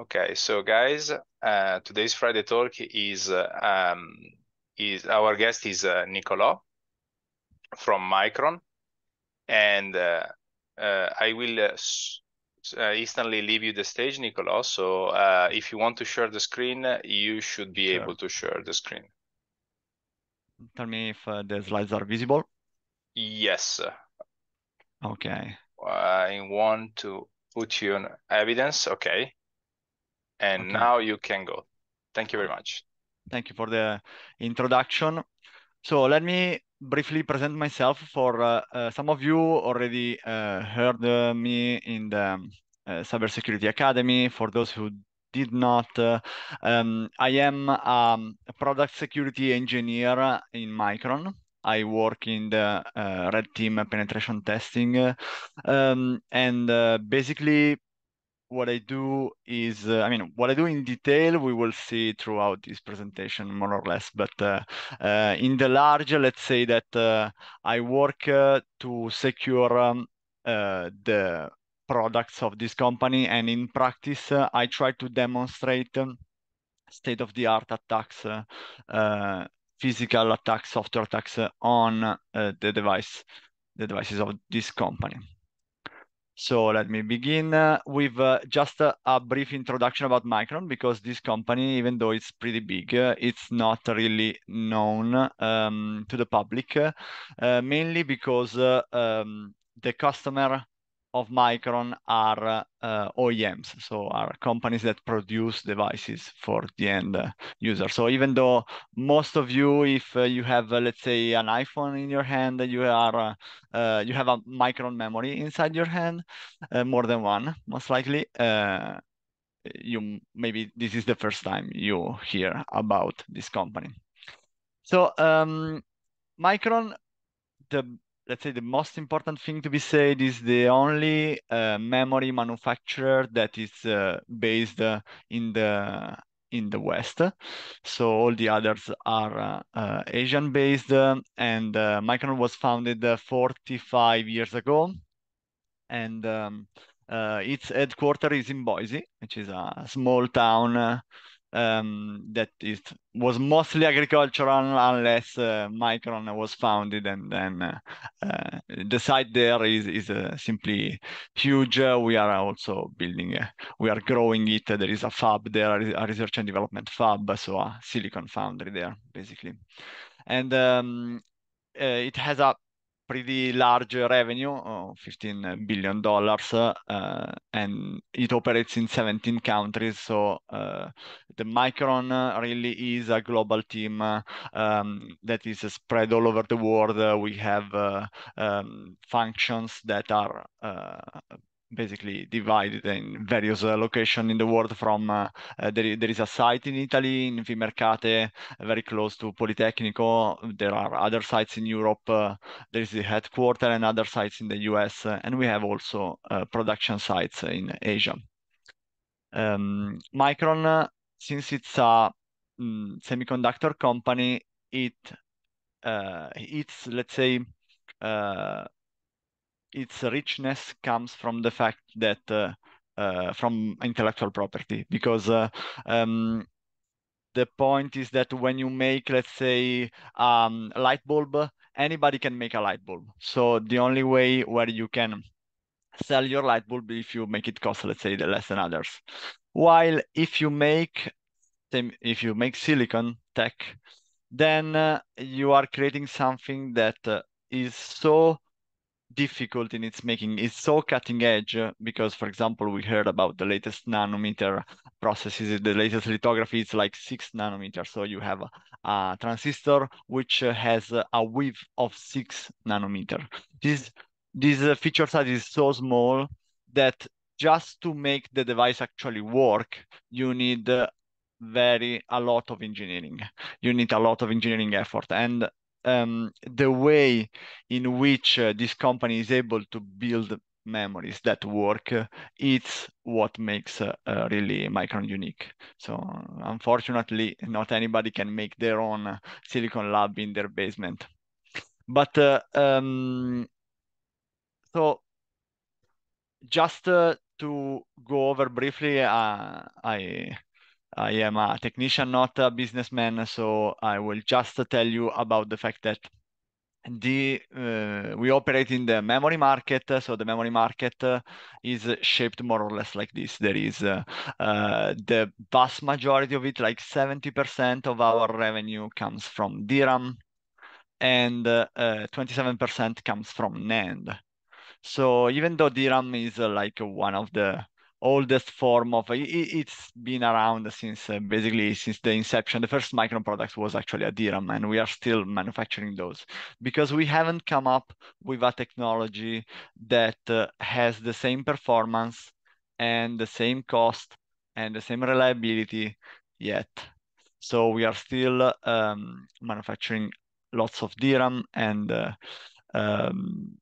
Okay, so guys, uh, today's Friday talk is uh, um, is our guest is uh, Nicolas from Micron, and uh, uh, I will uh, uh, instantly leave you the stage, Nicolas. So uh, if you want to share the screen, you should be Sure. able to share the screen. Tell me if uh, the slides are visible. Yes, Okay. I want to put you on evidence. Okay, and Okay. now you can go. Thank you very much. Thank you for the introduction. So let me briefly present myself for uh, uh, some of you already uh, heard uh, me in the um, uh, Cybersecurity Academy. For those who did not, uh, um, I am um, a product security engineer in Micron. I work in the uh, red team penetration testing, um, and uh, basically what I do is, uh, I mean, what I do in detail, we will see throughout this presentation more or less. But uh, uh, in the large, let's say that uh, I work uh, to secure um, uh, the products of this company, and in practice, I try to demonstrate um, state-of-the-art attacks, physical attacks, software attacks on the device, the devices of this company. So let me begin uh, with uh, just a, brief introduction about Micron because this company, even though it's pretty big, uh, it's not really known um, to the public, uh, mainly because uh, um, the customer of Micron are uh, OEMs, so are companies that produce devices for the end user. So even though most of you, if uh, you have, uh, let's say, an iPhone in your hand, you are uh, uh, you have a Micron memory inside your hand, uh, more than one, most likely. you maybe this is the first time you hear about this company. So um, Micron, the let's say the most important thing to be said is the only uh, memory manufacturer that is uh, based uh, in the in the West. So all the others are uh, Asian based and uh, Micron was founded uh, 45 years ago. And um, uh, its headquarters is in Boise, which is a small town um, it was mostly agricultural unless uh, Micron was founded and then uh, uh, the site there is is uh, simply huge. we are also building, we are growing it. There is a fab there, a research and development fab, so a silicon foundry there basically, and um, it has a pretty large revenue, uh, 15 billion dollars, uh, and it operates in 17 countries. So uh, the Micron really is a global team um, that is spread all over the world. we have um, functions that are basically divided in various uh, locations in the world from uh, uh, there, there is a site in Italy in Vimercate very close to Politecnico. There are other sites in Europe there is the headquarter and other sites in the US and we have also production sites in Asia. Um, Micron since it's a um, semiconductor company it it's let's say its richness comes from the fact that uh, uh, from intellectual property because uh, um, the point is that when you make let's say um, a light bulb anybody can make a light bulb. So the only way where you can sell your light bulb if you make it cost let's say less than others. While if you make if you make silicon tech then uh, you are creating something that uh, is so difficult in its making. It's so cutting edge because, for example, we heard about the latest nanometer processes. The latest lithography is like six nanometers. So you have a, a transistor which has a width of six nanometer. This this feature size is so small that just to make the device actually work, you need very a lot of engineering. You need a lot of engineering effort, and um, the way in which uh, this company is able to build memories that work, uh, it's what makes uh, uh, really Micron unique. So unfortunately, not anybody can make their own uh, silicon lab in their basement. But uh, um, so just to to go over briefly, uh, I I am a technician, not a businessman, so I will just tell you about the fact that the uh, we operate in the memory market so the memory market uh, is shaped more or less like this. There is uh, uh the vast majority of it like 70% of our revenue comes from DRAM and 27% uh, comes from NAND. So even though DRAM is uh, like one of the oldest form of it, has been around since uh, basically since the inception. The first Micron product was actually a DRAM, and we are still manufacturing those because we haven't come up with a technology that uh, has the same performance and the same cost and the same reliability yet. So we are still um, manufacturing lots of DRAM and uh, um,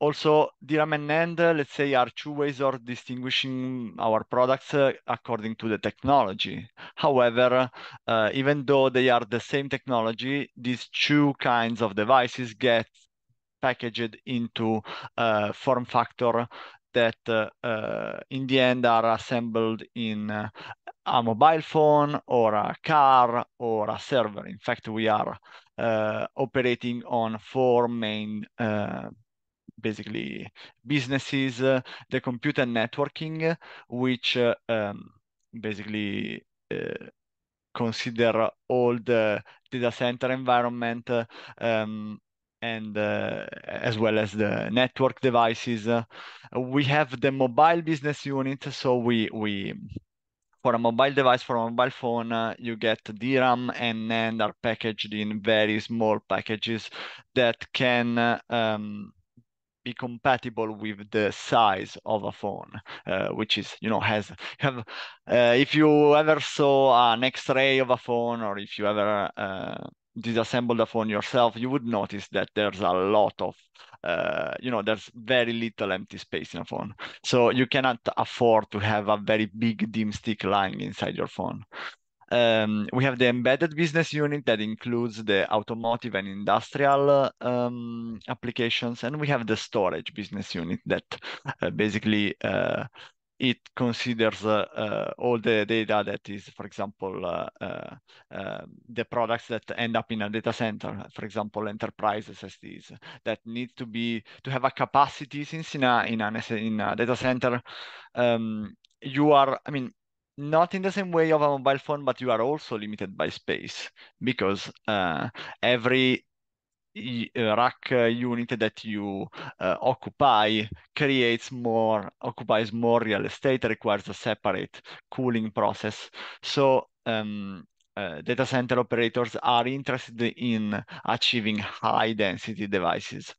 also, DRAM and NAND, let's say, are two ways of distinguishing our products uh, according to the technology. However, uh, even though they are the same technology, these two kinds of devices get packaged into uh, form factor that uh, uh, in the end are assembled in uh, a mobile phone or a car or a server. In fact, we are operating on four main basically businesses, uh, the computer networking, which uh, um, basically uh, consider all the data center environment um, and uh, as well as the network devices. Uh, we have the mobile business unit, so we we for a mobile device, for a mobile phone, uh, you get DRAM and NAND are packaged in very small packages that can um, be compatible with the size of a phone, uh, which is, you know, has have. Uh, if you ever saw an X-ray of a phone, or if you ever uh, disassembled a phone yourself, you would notice that there's a lot of, uh, you know, there's very little empty space in a phone. So you cannot afford to have a very big DIMM stick lying inside your phone. Um, we have the embedded business unit that includes the automotive and industrial um, applications, and we have the storage business unit that uh, basically uh, it considers uh, all the data that is, for example, um, the products that end up in a data center, for example, enterprise SSDs that need to be to have a capacity since in a data center. You are, I mean, not in the same way of a mobile phone, but you are also limited by space because uh, every uh, rack uh, unit that you uh, occupy creates more, occupies more real estate, requires a separate cooling process. So um, uh, data center operators are interested in achieving high density devices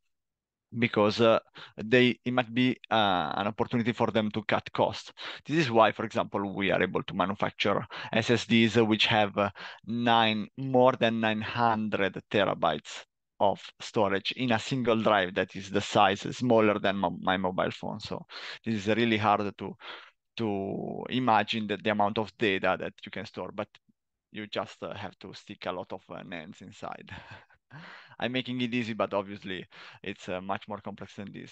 because uh, they it might be uh, an opportunity for them to cut costs. This is why, for example, we are able to manufacture SSDs which have uh, nine more than 900 terabytes of storage in a single drive that is the size smaller than my mobile phone. So this is really hard to to imagine that the amount of data that you can store, but you just uh, have to stick a lot of uh, NANDs inside. I'm making it easy, but obviously it's uh, much more complex than this.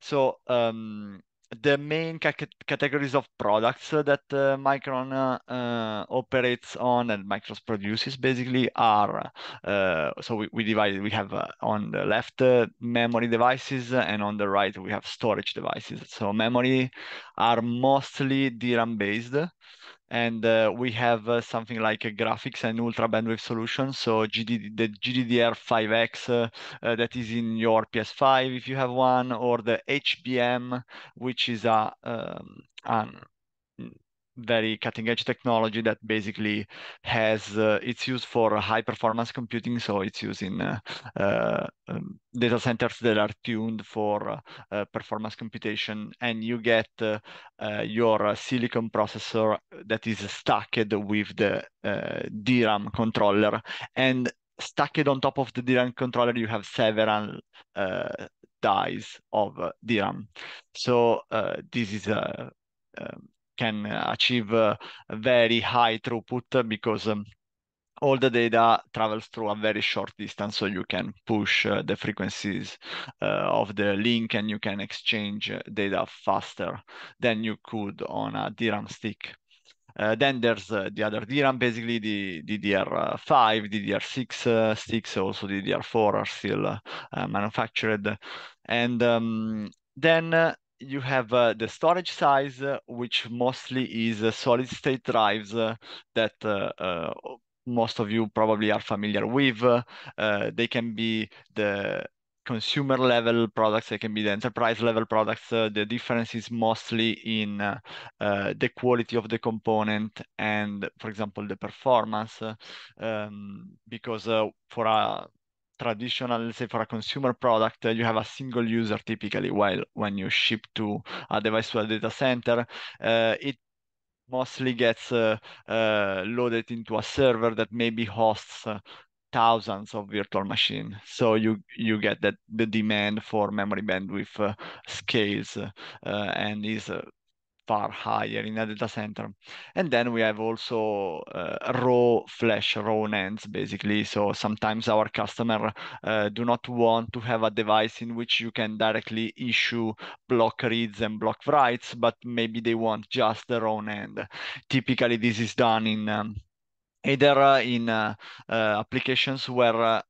So um, the main ca categories of products that uh, Micron uh, operates on and Micron produces basically are, uh, so we, we divide, we have uh, on the left uh, memory devices and on the right we have storage devices. So memory are mostly DRAM based and uh, we have uh, something like a graphics and ultra bandwidth solution. So GD the GDDR5X uh, uh, that is in your PS5 if you have one, or the HBM, which is a um, an very cutting edge technology that basically has uh, it's used for high performance computing. So it's used in uh, uh, um, data centers that are tuned for uh, performance computation. And you get uh, uh, your silicon processor that is stacked with the DRAM controller. And stacked on top of the DRAM controller you have several dies of DRAM. So this is a um, can achieve a very high throughput because um, all the data travels through a very short distance so you can push uh, the frequencies uh, of the link and you can exchange data faster than you could on a DRAM stick. Uh, then there's uh, the other DRAM, basically the DDR5, DDR6 uh, sticks, also DDR4 are still uh, uh, manufactured. And um, then uh, you have the storage size, which mostly is solid state drives that most of you probably are familiar with. they can be the consumer level products, they can be the enterprise level products. Uh, the difference is mostly in uh, uh, the quality of the component and, for example, the performance. Um, because uh, for a traditional, let's say for a consumer product, uh, you have a single user typically, while when you ship to a device to a data center, uh, it mostly gets loaded into a server that maybe hosts thousands of virtual machines. So you you get that the demand for memory bandwidth uh, scales uh, and is uh, far higher in a data center. And then we have also uh, raw flash, raw NANDs, basically. So sometimes our customer uh, do not want to have a device in which you can directly issue block reads and block writes, but maybe they want just their own NAND. Typically, this is done in um, either in uh, uh, applications where uh,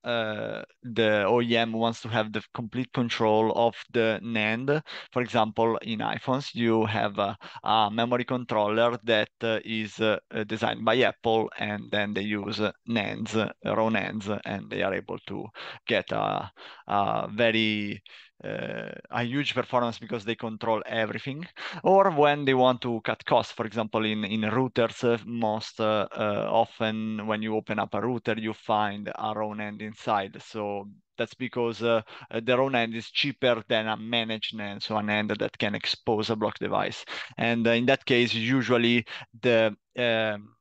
the OEM wants to have the complete control of the NAND. For example, in iPhones, you have a, a memory controller that is designed by Apple, and then they use NANDs, raw NANDs, and they are able to get a, a very uh, a huge performance because they control everything, or when they want to cut costs. For example, in, in routers, uh, most uh, uh often when you open up a router, you find a raw NAND inside. So that's because uh, the raw NAND is cheaper than a managed NAND, so an NAND that can expose a block device. And in that case, usually the um,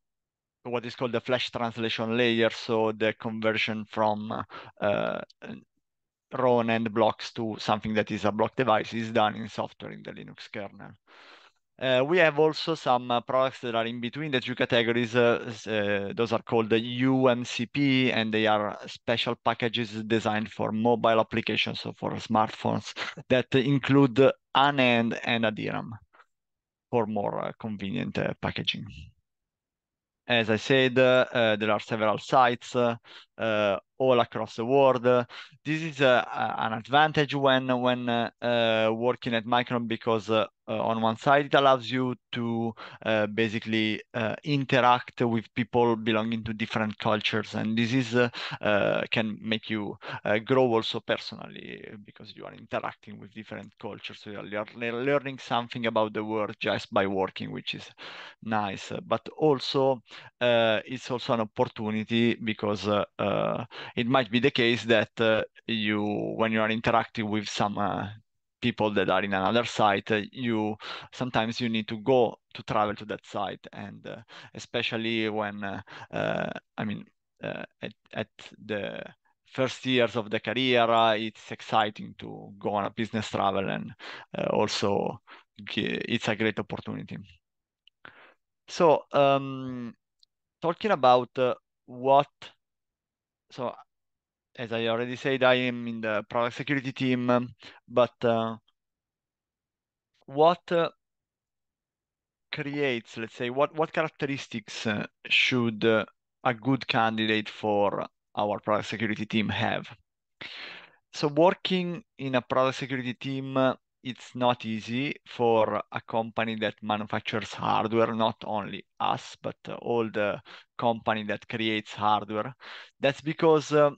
what is called the flash translation layer, so the conversion from uh, raw NAND blocks to something that is a block device is done in software in the Linux kernel. Uh, we have also some uh, products that are in between the two categories. Uh, uh those are called the uMCP, and they are special packages designed for mobile applications, so for smartphones, that include a NAND and a DRAM for more uh, convenient uh, packaging. As I said, there are several sites all across the world. This is an advantage when when working at Micron because uh, on one side, it allows you to uh, basically uh, interact with people belonging to different cultures, and this is uh, uh, can make you uh, grow also personally because you are interacting with different cultures. So you are learning something about the world just by working, which is nice. But also, it's also an opportunity because it might be the case that you, when you are interacting with some people that are in another site, uh, you sometimes you need to go to travel to that site, and uh, especially when uh, uh I mean at, at the first years of the career, it's exciting to go on a business travel, and also it's a great opportunity. So, um, talking about what so as I already said, I am in the product security team, but uh, what uh, creates, let's say, what, what characteristics uh, should uh, a good candidate for our product security team have? So working in a product security team, it's not easy for a company that manufactures hardware, not only us, but all the company that creates hardware. That's because uh,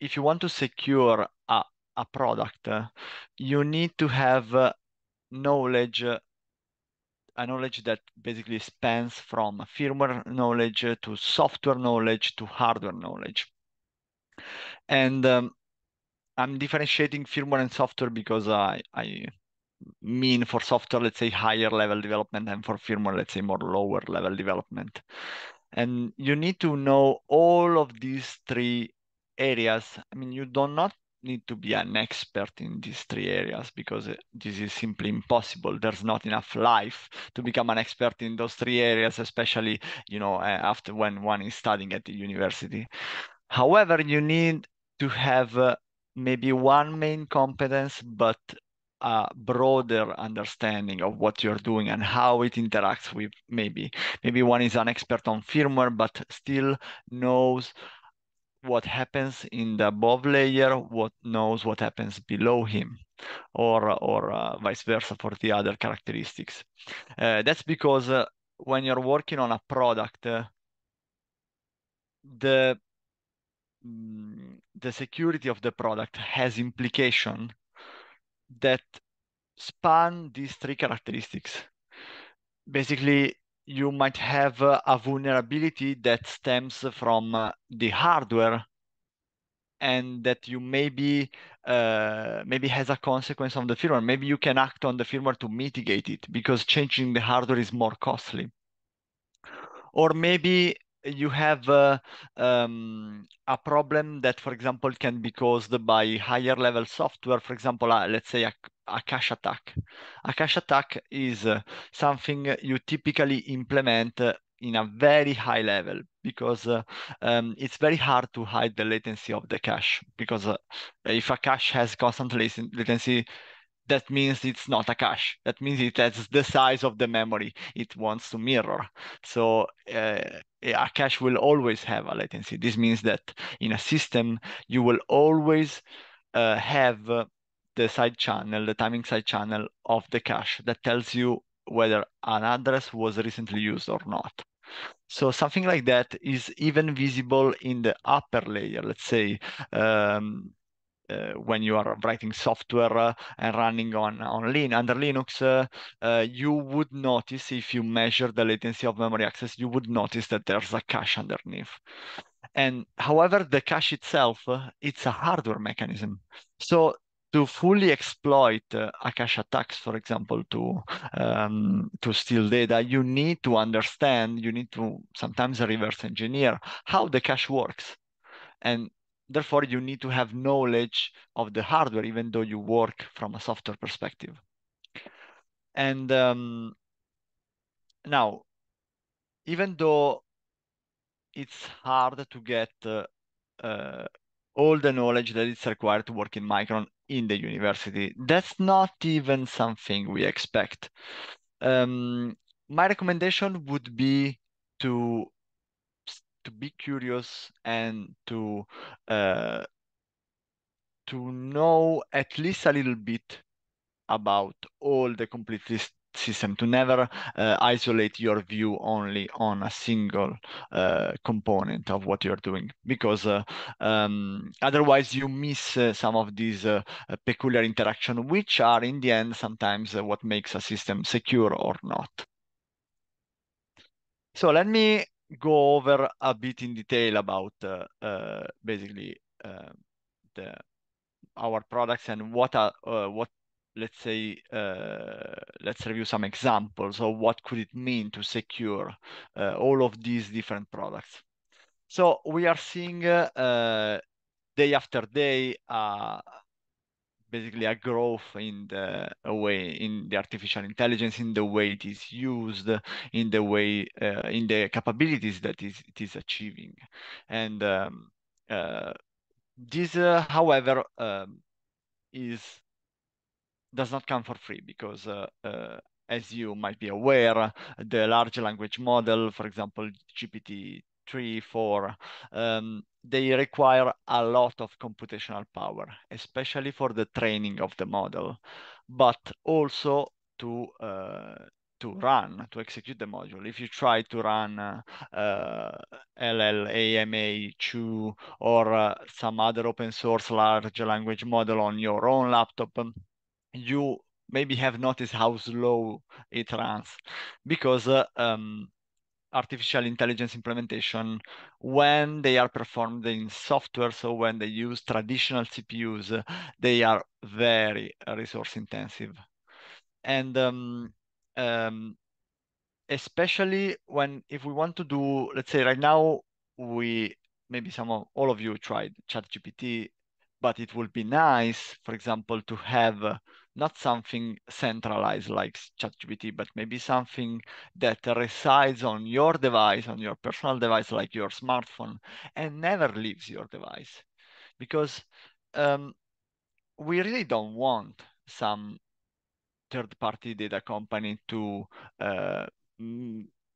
if you want to secure a, a product, uh, you need to have uh, knowledge, uh, a knowledge that basically spans from firmware knowledge to software knowledge to hardware knowledge. And um, I'm differentiating firmware and software because I, I mean for software, let's say higher level development and for firmware, let's say more lower level development. And you need to know all of these three areas. I mean, you do not need to be an expert in these three areas because this is simply impossible. There's not enough life to become an expert in those three areas, especially you know after when one is studying at the university. However, you need to have uh, maybe one main competence, but a broader understanding of what you're doing and how it interacts with maybe maybe one is an expert on firmware but still knows what happens in the above layer what knows what happens below him or or uh, vice versa for the other characteristics. Uh, that's because uh, when you're working on a product uh, the mm, the security of the product has implication that span these three characteristics. Basically, you might have a vulnerability that stems from uh, the hardware and that you maybe uh, maybe has a consequence on the firmware. Maybe you can act on the firmware to mitigate it because changing the hardware is more costly. Or maybe you have uh, um, a problem that, for example, can be caused by higher level software. For example, uh, let's say a, a, cache attack. A cache attack is uh, something you typically implement uh, in a very high level because uh, um, it's very hard to hide the latency of the cache because uh, if a cache has constant latency, that means it's not a cache. That means it has the size of the memory it wants to mirror. So uh, a cache will always have a latency. This means that in a system, you will always uh, have the side channel, the timing side channel of the cache that tells you whether an address was recently used or not. So something like that is even visible in the upper layer, let's say um, uh, when you are writing software uh, and running on on under Linux, uh, you would notice if you measure the latency of memory access, you would notice that there's a cache underneath. And however, the cache itself, it's a hardware mechanism. So to fully exploit uh, a cache attacks, for example, to um, to steal data, you need to understand, you need to sometimes reverse engineer how the cache works. And therefore you need to have knowledge of the hardware even though you work from a software perspective and um, now even though it's hard to get uh, uh, all the knowledge that is required to work in Micron in the university. That's not even something we expect. Um, my recommendation would be to to be curious and to uh, to know at least a little bit about all the complete system to never uh, isolate your view only on a single uh, component of what you're doing. Because uh, um, otherwise you miss uh, some of these uh, peculiar interaction which are in the end sometimes uh, what makes a system secure or not. So let me go over a bit in detail about uh, uh, basically uh, the our products and what are what let's say uh, let's review some examples of what could it mean to secure uh, all of these different products. So we are seeing uh, day after day basically a growth in the way in the artificial intelligence in the way it is used in the way uh, in the capabilities that is, it is achieving. And um, uh, this uh, however um, is does not come for free because uh, uh, as you might be aware the large language model for example gpt three, four, um, they require a lot of computational power, especially for the training of the model, but also to uh, to run, to execute the module. If you try to run uh, uh, LLAMA2 or uh, some other open source large language model on your own laptop, you maybe have noticed how slow it runs because uh, um, artificial intelligence implementation when they are performed in software. So when they use traditional CPUs, they are very resource intensive. And um, um, especially when, if we want to do, let's say right now, we, maybe some of all of you tried ChatGPT, but it would be nice, for example, to have not something centralized like ChatGPT, but maybe something that resides on your device, on your personal device, like your smartphone, and never leaves your device. Because um, we really don't want some third-party data company to uh,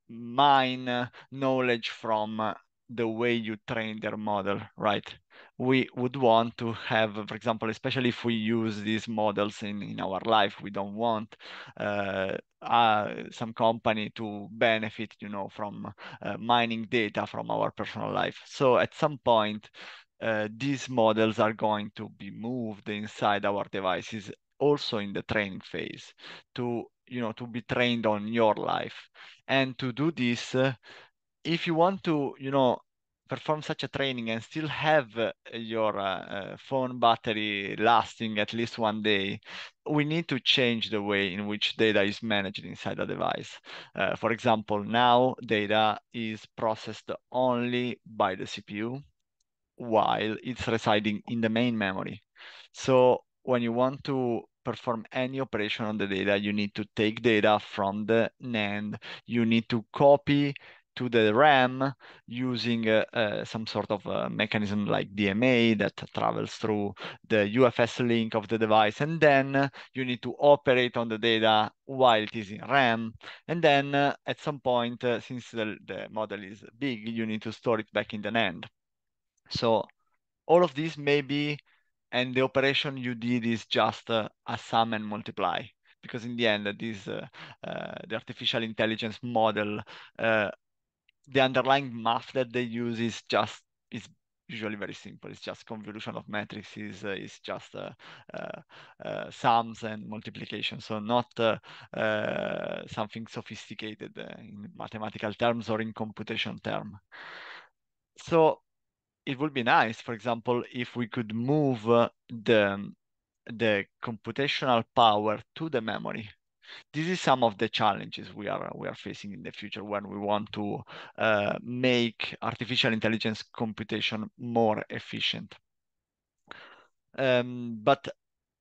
mine knowledge from the way you train their model, right? We would want to have, for example, especially if we use these models in, in our life, we don't want uh, uh, some company to benefit, you know, from uh, mining data from our personal life. So at some point, uh, these models are going to be moved inside our devices also in the training phase to you know to be trained on your life and to do this uh, if you want to you know perform such a training and still have uh, your uh, uh, phone battery lasting at least one day we need to change the way in which data is managed inside the device uh, for example now data is processed only by the cpu while it's residing in the main memory. So when you want to perform any operation on the data, you need to take data from the NAND. You need to copy to the RAM using uh, uh, some sort of uh, mechanism like DMA that travels through the UFS link of the device. And then you need to operate on the data while it is in RAM. And then uh, at some point, uh, since the, the model is big, you need to store it back in the NAND. So all of this maybe, and the operation you did is just uh, a sum and multiply. Because in the end, this uh, uh, the artificial intelligence model, uh, the underlying math that they use is just is usually very simple. It's just convolution of matrices. Uh, it's just uh, uh, uh, sums and multiplication. So not uh, uh, something sophisticated in mathematical terms or in computation term. So it would be nice, for example, if we could move the, the computational power to the memory. This is some of the challenges we are we are facing in the future when we want to uh, make artificial intelligence computation more efficient. Um, but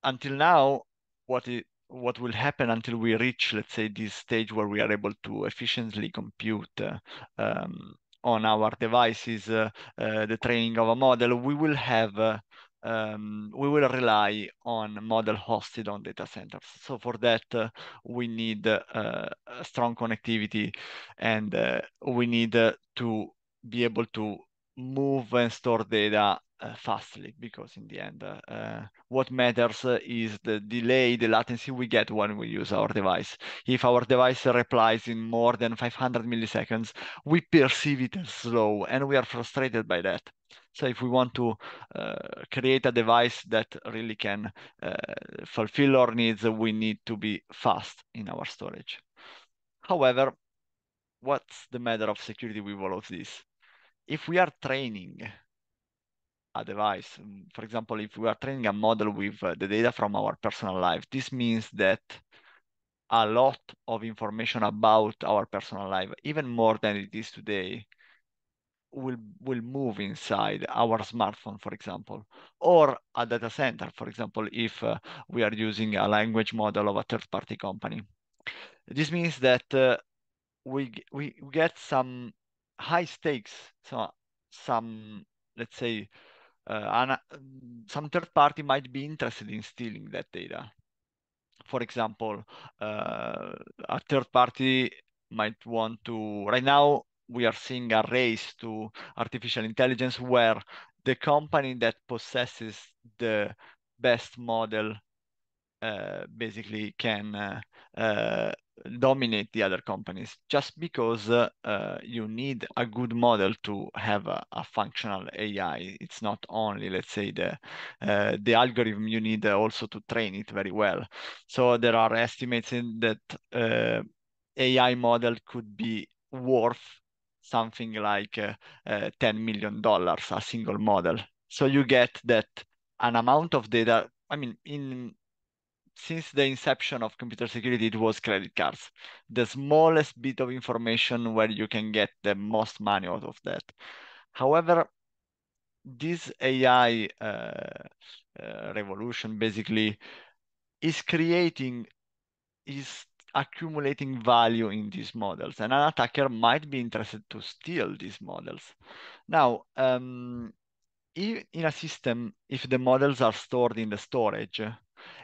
until now, what it what will happen until we reach, let's say, this stage where we are able to efficiently compute uh, um, on our devices uh, uh, the training of a model, we will have uh, um, we will rely on model hosted on data centers. So for that, uh, we need uh, strong connectivity and uh, we need to be able to move and store data uh, fastly because in the end what matters is the delay the latency we get when we use our device if our device replies in more than 500 milliseconds we perceive it as slow and we are frustrated by that so if we want to uh, create a device that really can uh, fulfill our needs we need to be fast in our storage however what's the matter of security with all of this if we are training a device. Mm, for example, if we are training a model with uh, the data from our personal life, this means that a lot of information about our personal life, even more than it is today, will will move inside our smartphone, for example, or a data center, for example, if uh, we are using a language model of a third-party company. This means that uh, we we get some high stakes, so some let's say uh, some third party might be interested in stealing that data. For example, uh, a third party might want to, right now, we are seeing a race to artificial intelligence where the company that possesses the best model uh, basically can uh, uh, dominate the other companies just because uh, uh, you need a good model to have a, a, functional AI. It's not only, let's say, the uh, the algorithm. You need also to train it very well. So there are estimates in that AI model could be worth something like uh, uh, ten million dollars a single model. So you get that an amount of data. I mean, in since the inception of computer security, it was credit cards. The smallest bit of information where you can get the most money out of that. However, this AI uh, uh, revolution basically is creating, is accumulating value in these models, and an attacker might be interested to steal these models. Now, um, in a system, if the models are stored in the storage,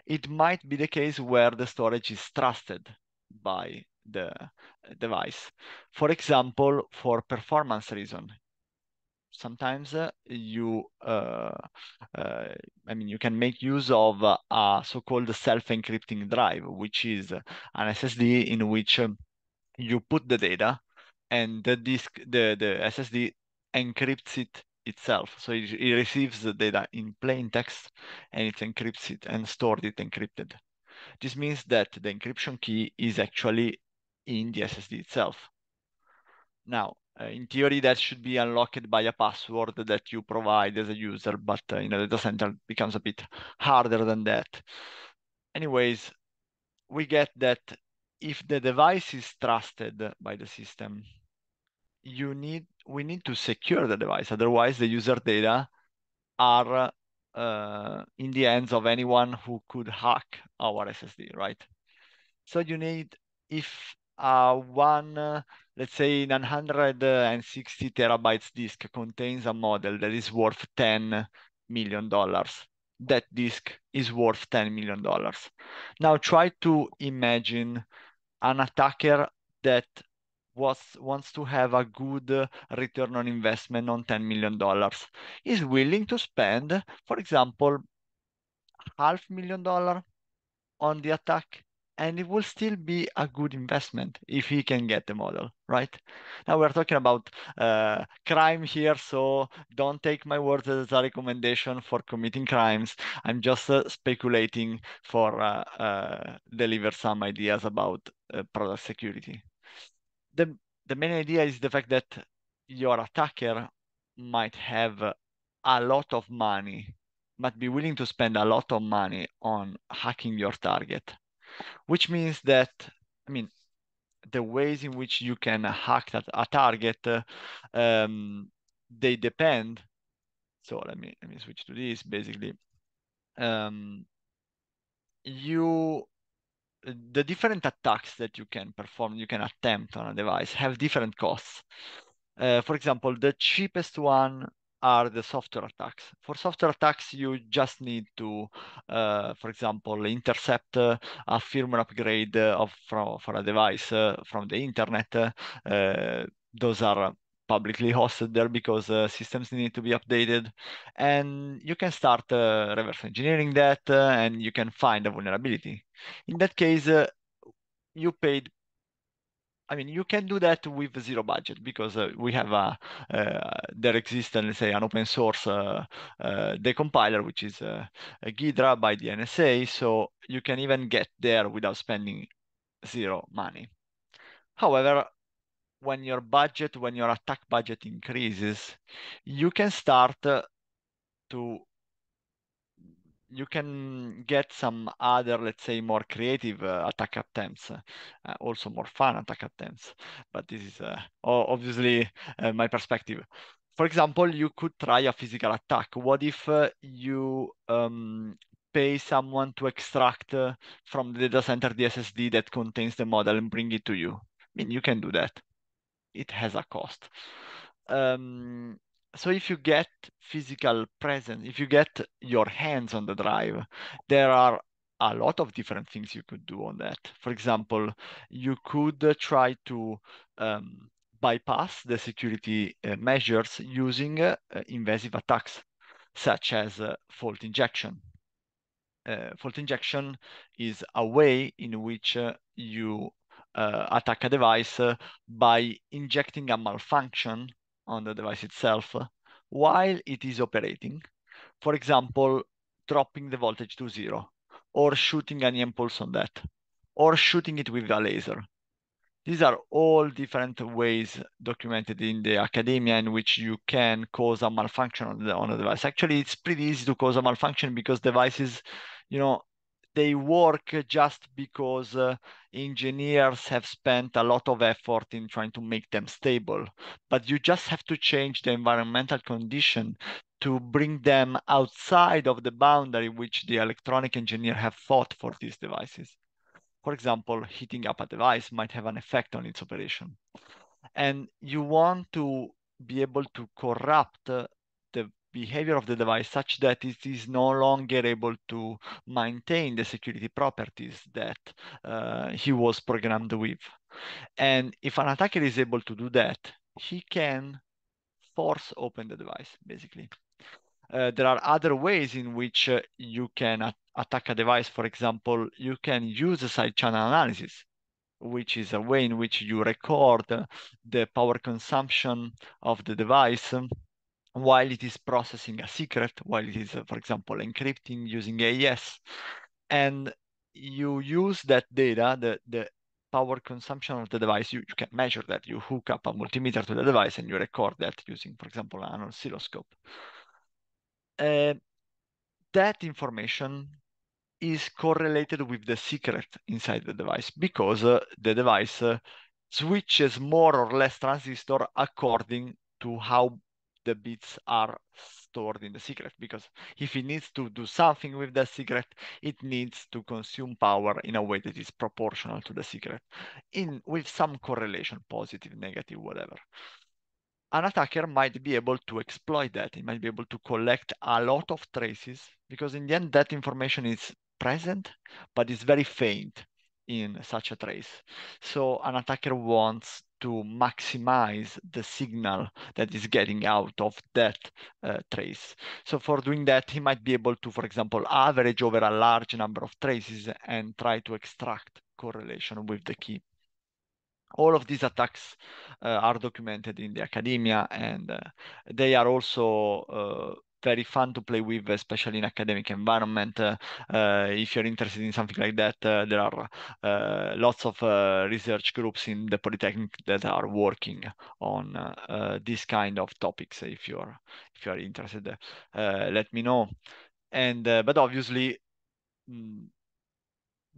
it might be the case where the storage is trusted by the device. For example, for performance reason, sometimes uh, you, uh, uh, I mean, you can make use of a so-called self-encrypting drive, which is an SSD in which um, you put the data and the disk, the, the SSD encrypts it itself. So it, it receives the data in plain text and it encrypts it and stored it encrypted. This means that the encryption key is actually in the SSD itself. Now, uh, in theory, that should be unlocked by a password that you provide as a user, but uh, in a data center becomes a bit harder than that. Anyways, we get that if the device is trusted by the system, you need we need to secure the device. Otherwise, the user data are uh, in the hands of anyone who could hack our SSD, right? So you need if uh, one, let's say 960 terabytes disk contains a model that is worth 10 million dollars. That disk is worth 10 million dollars. Now try to imagine an attacker that was, wants to have a good return on investment on $10 million, is willing to spend, for example, half million dollar on the attack and it will still be a good investment if he can get the model, right? Now we're talking about uh, crime here, so don't take my words as a recommendation for committing crimes. I'm just uh, speculating for uh, uh deliver some ideas about uh, product security the the main idea is the fact that your attacker might have a lot of money, might be willing to spend a lot of money on hacking your target, which means that, I mean, the ways in which you can hack that, a target, um, they depend. So let me let me switch to this. Basically, um, you the different attacks that you can perform, you can attempt on a device have different costs. Uh, for example, the cheapest one are the software attacks. For software attacks, you just need to, uh, for example, intercept uh, a firmware upgrade of from, for a device uh, from the internet. Uh, those are publicly hosted there because uh, systems need to be updated. And you can start uh, reverse engineering that uh, and you can find a vulnerability. In that case, uh, you paid I mean, you can do that with zero budget because uh, we have a, uh, there exists, let's say, an open source uh, uh decompiler, which is uh, Ghidra by the NSA. So you can even get there without spending zero money. However, when your budget, when your attack budget increases, you can start to you can get some other, let's say, more creative uh, attack attempts, uh, also more fun attack attempts. But this is uh, obviously uh, my perspective. For example, you could try a physical attack. What if uh, you um, pay someone to extract uh, from the data center the SSD that contains the model and bring it to you? I mean, you can do that. It has a cost. Um, so if you get physical presence, if you get your hands on the drive, there are a lot of different things you could do on that. For example, you could try to um, bypass the security uh, measures using uh, invasive attacks, such as uh, fault injection. Uh, fault injection is a way in which uh, you uh, attack a device by injecting a malfunction on the device itself while it is operating. For example, dropping the voltage to zero or shooting an impulse on that or shooting it with a laser. These are all different ways documented in the academia in which you can cause a malfunction on the, on the device. Actually, it's pretty easy to cause a malfunction because devices, you know, they work just because uh, engineers have spent a lot of effort in trying to make them stable. But you just have to change the environmental condition to bring them outside of the boundary which the electronic engineer have thought for these devices. For example, heating up a device might have an effect on its operation. And you want to be able to corrupt the behavior of the device such that it is no longer able to maintain the security properties that uh, he was programmed with. And if an attacker is able to do that, he can force open the device, basically. Uh, there are other ways in which uh, you can at attack a device. For example, you can use a side channel analysis, which is a way in which you record the power consumption of the device while it is processing a secret, while it is, uh, for example, encrypting using AES. And you use that data, the, the power consumption of the device, you, you can measure that. You hook up a multimeter to the device and you record that using, for example, an oscilloscope. Uh, that information is correlated with the secret inside the device because uh, the device uh, switches more or less transistor according to how the bits are stored in the secret because if it needs to do something with the secret, it needs to consume power in a way that is proportional to the secret in with some correlation, positive, negative, whatever. An attacker might be able to exploit that. He might be able to collect a lot of traces because in the end that information is present, but it's very faint in such a trace. So an attacker wants to maximize the signal that is getting out of that uh, trace. So for doing that, he might be able to, for example, average over a large number of traces and try to extract correlation with the key. All of these attacks uh, are documented in the academia and uh, they are also uh, very fun to play with, especially in academic environment. Uh, uh, if you're interested in something like that, uh, there are uh, lots of uh, research groups in the Polytechnic that are working on uh, this kind of topics. If you're if you are interested, let me know. And but obviously. Mm,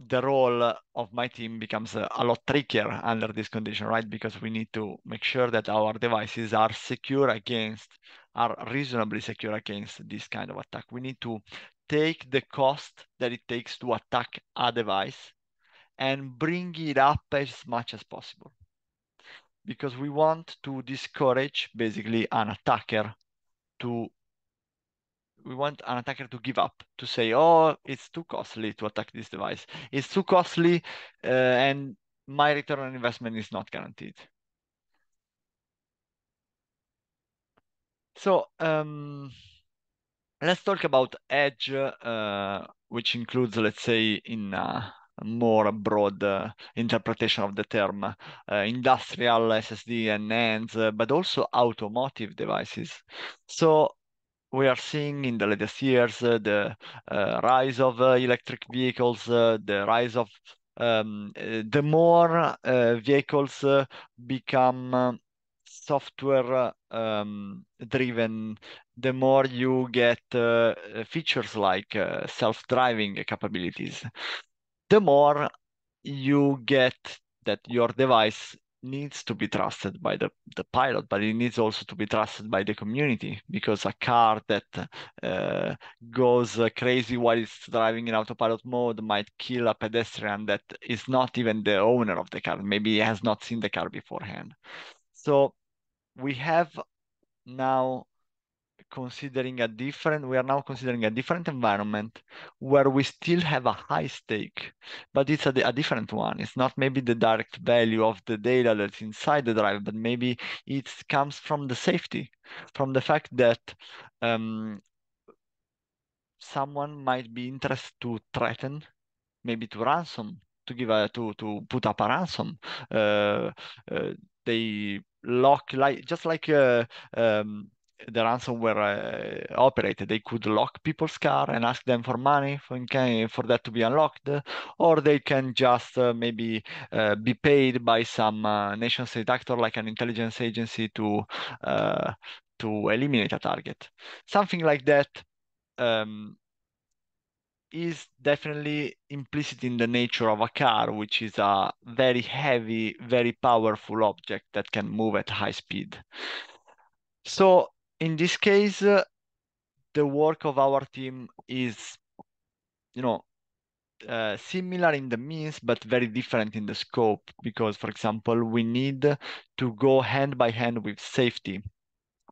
the role of my team becomes a lot trickier under this condition, right? Because we need to make sure that our devices are secure against are reasonably secure against this kind of attack. We need to take the cost that it takes to attack a device and bring it up as much as possible. Because we want to discourage basically an attacker to we want an attacker to give up, to say, oh, it's too costly to attack this device. It's too costly uh, and my return on investment is not guaranteed. So um, let's talk about edge, uh, which includes, let's say, in a more broad uh, interpretation of the term, uh, industrial SSD and NANDs, uh, but also automotive devices. So we are seeing in the latest years uh, the uh, rise of electric vehicles, the rise of um, the more vehicles become software um, driven, the more you get uh, features like uh, self-driving capabilities, the more you get that your device needs to be trusted by the, the pilot, but it needs also to be trusted by the community because a car that uh, goes crazy while it's driving in autopilot mode might kill a pedestrian that is not even the owner of the car. Maybe has not seen the car beforehand. So we have now considering a different we are now considering a different environment where we still have a high stake but it's a, a, different one. It's not maybe the direct value of the data that's inside the drive but maybe it comes from the safety from the fact that um, someone might be interested to threaten maybe to ransom to give a to to put up a ransom uh, uh, they lock like just like uh, um, the ransomware uh, operated. They could lock people's car and ask them for money for, for that to be unlocked, or they can just uh, maybe uh, be paid by some uh, nation state actor like an intelligence agency to uh, to eliminate a target. Something like that um, is definitely implicit in the nature of a car, which is a very heavy, very powerful object that can move at high speed. So in this case, uh, the work of our team is, you know, uh, similar in the means, but very different in the scope. Because, for example, we need to go hand by hand with safety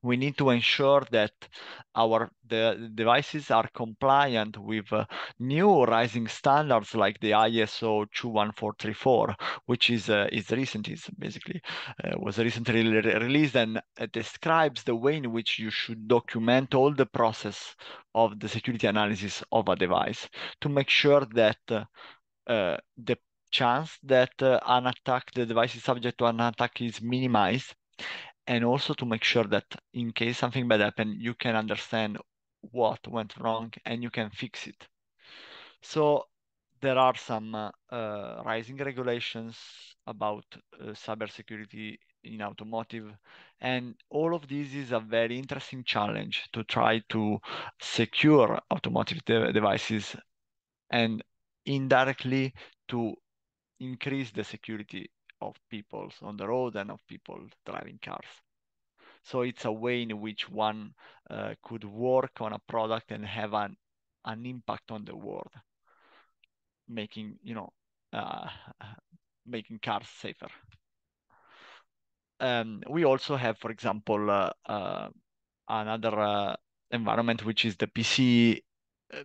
we need to ensure that our the devices are compliant with uh, new rising standards like the ISO 21434, which is uh, is recent, is basically uh, was recently re released and uh, describes the way in which you should document all the process of the security analysis of a device to make sure that uh, uh, the chance that an attack, the device is subject to an attack is minimized and also to make sure that in case something bad happened, you can understand what went wrong and you can fix it. So there are some uh, uh, rising regulations about uh, cybersecurity in automotive. And all of this is a very interesting challenge to try to secure automotive de devices and indirectly to increase the security of people on the road and of people driving cars. So it's a way in which one uh, could work on a product and have an, an impact on the world, making, you know, uh, making cars safer. Um, we also have, for example, uh, uh another uh, environment, which is the PC uh,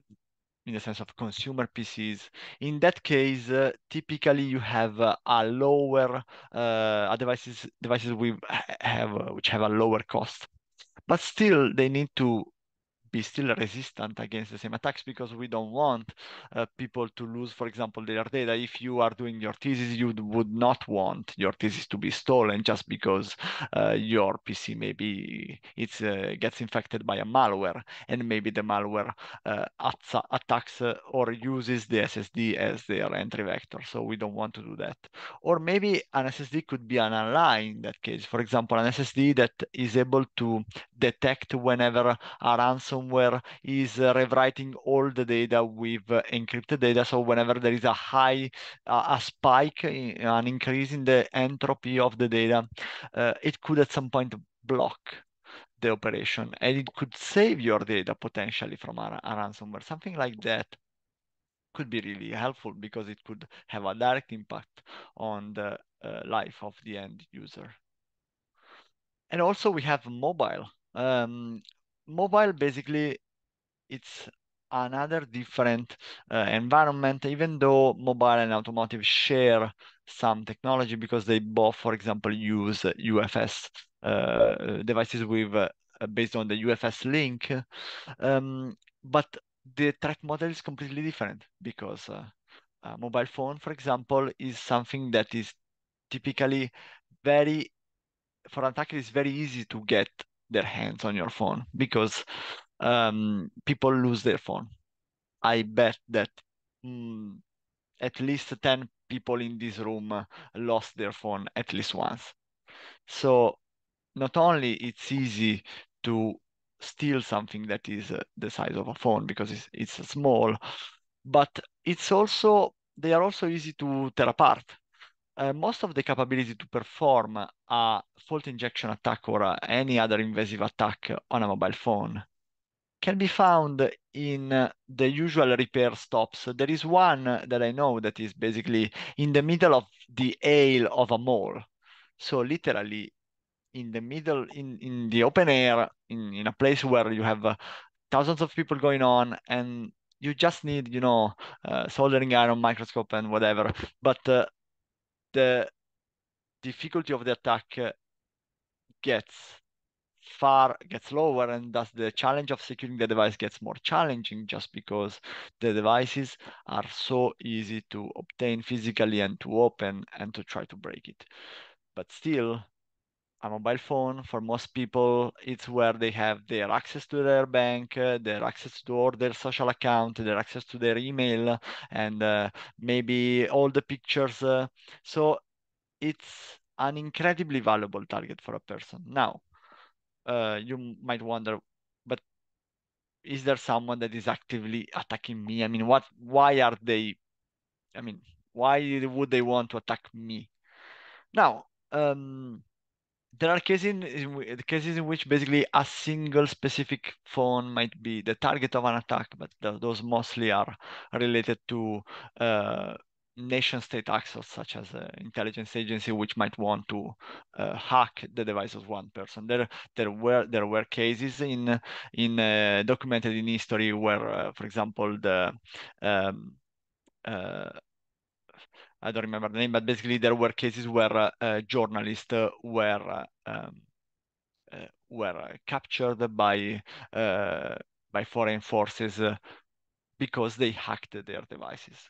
in the sense of consumer PCs. In that case, uh, typically you have uh, a lower uh, devices devices we have uh, which have a lower cost, but still they need to be still resistant against the same attacks because we don't want uh, people to lose, for example, their data. If you are doing your thesis, you would not want your thesis to be stolen just because uh, your PC maybe it uh, gets infected by a malware and maybe the malware uh, attacks uh, or uses the SSD as their entry vector. So we don't want to do that. Or maybe an SSD could be an ally in that case. For example, an SSD that is able to detect whenever a ransom somewhere is uh, rewriting all the data with uh, encrypted data. So whenever there is a high, a spike, in, an increase in the entropy of the data, uh, it could at some point block the operation and it could save your data potentially from a, a ransomware. Something like that could be really helpful because it could have a direct impact on the uh, life of the end user. And also we have mobile. Um, mobile basically it's another different uh, environment, even though mobile and automotive share some technology because they both, for example, use UFS uh, devices with uh, based on the UFS link. Um, but the threat model is completely different because uh, a mobile phone, for example, is something that is typically very, for an attacker, it's very easy to get their hands on your phone because um, people lose their phone. I bet that mm, at least 10 people in this room lost their phone at least once. So not only it's easy to steal something that is uh, the size of a phone because it's, it's small, but it's also, they are also easy to tear apart uh, most of the capability to perform a fault injection attack or uh, any other invasive attack on a mobile phone can be found in the usual repair stops. There is one that I know that is basically in the middle of the aisle of a mall. So literally in the middle, in, in the open air, in, in a place where you have uh, thousands of people going on and you just need, you know, uh, soldering iron, microscope and whatever. But uh, the difficulty of the attack uh, gets far gets lower and thus the challenge of securing the device gets more challenging just because the devices are so easy to obtain physically and to open and to try to break it. But still a mobile phone for most people it's where they have their access to their bank uh, their access to all their social account their access to their email and uh, maybe all the pictures uh, so it's an incredibly valuable target for a person now uh, you might wonder but is there someone that is actively attacking me? I mean, what? Why are they? I mean, why would they want to attack me? Now, um, there are cases in, cases in which basically a single specific phone might be the target of an attack, but th those mostly are related to uh, nation state actors such as an intelligence agency which might want to uh, hack the device of one person. There, there were there were cases in in uh, documented in history where, uh, for example, the um, uh, I don't remember the name, but basically there were cases where uh, journalists were um, were captured by by foreign forces because they hacked their devices.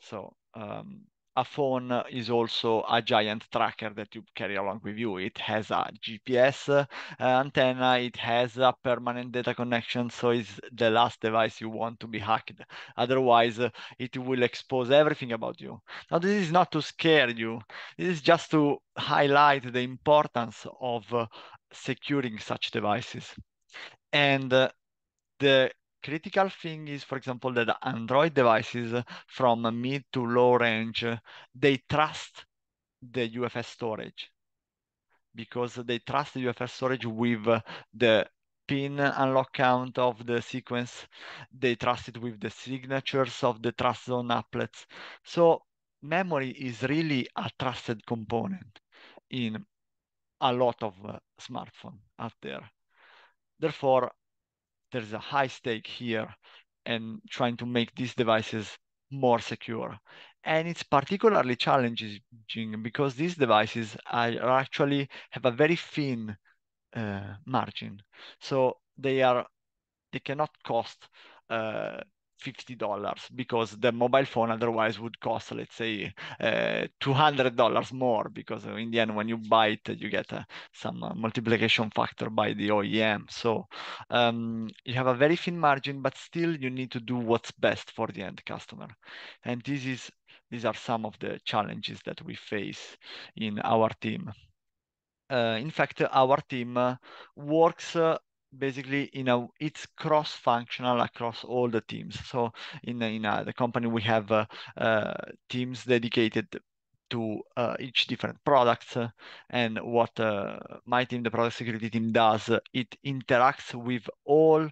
So um, a phone is also a giant tracker that you carry along with you. It has a GPS uh, antenna, it has a permanent data connection, so it's the last device you want to be hacked. Otherwise, uh, it will expose everything about you. Now, this is not to scare you. This is just to highlight the importance of uh, securing such devices. And the critical thing is, for example, that Android devices from mid to low range, they trust the UFS storage because they trust the UFS storage with the pin unlock count of the sequence. They trust it with the signatures of the trust zone applets. So memory is really a trusted component in a lot of uh, smartphone out there. Therefore, there's a high stake here and trying to make these devices more secure. And it's particularly challenging because these devices are actually have a very thin uh, margin. So they are they cannot cost uh, $50 because the mobile phone otherwise would cost, let's say, uh, $200 more because in the end, when you buy it, you get uh, some uh, multiplication factor by the OEM. So um, you have a very thin margin, but still you need to do what's best for the end customer. And this is these are some of the challenges that we face in our team. Uh, in fact, our team uh, works uh, basically you know it's cross functional across all the teams. So in in uh, the company we have uh, uh, teams dedicated to uh, each different products and what uh, my team the product security team does it interacts with all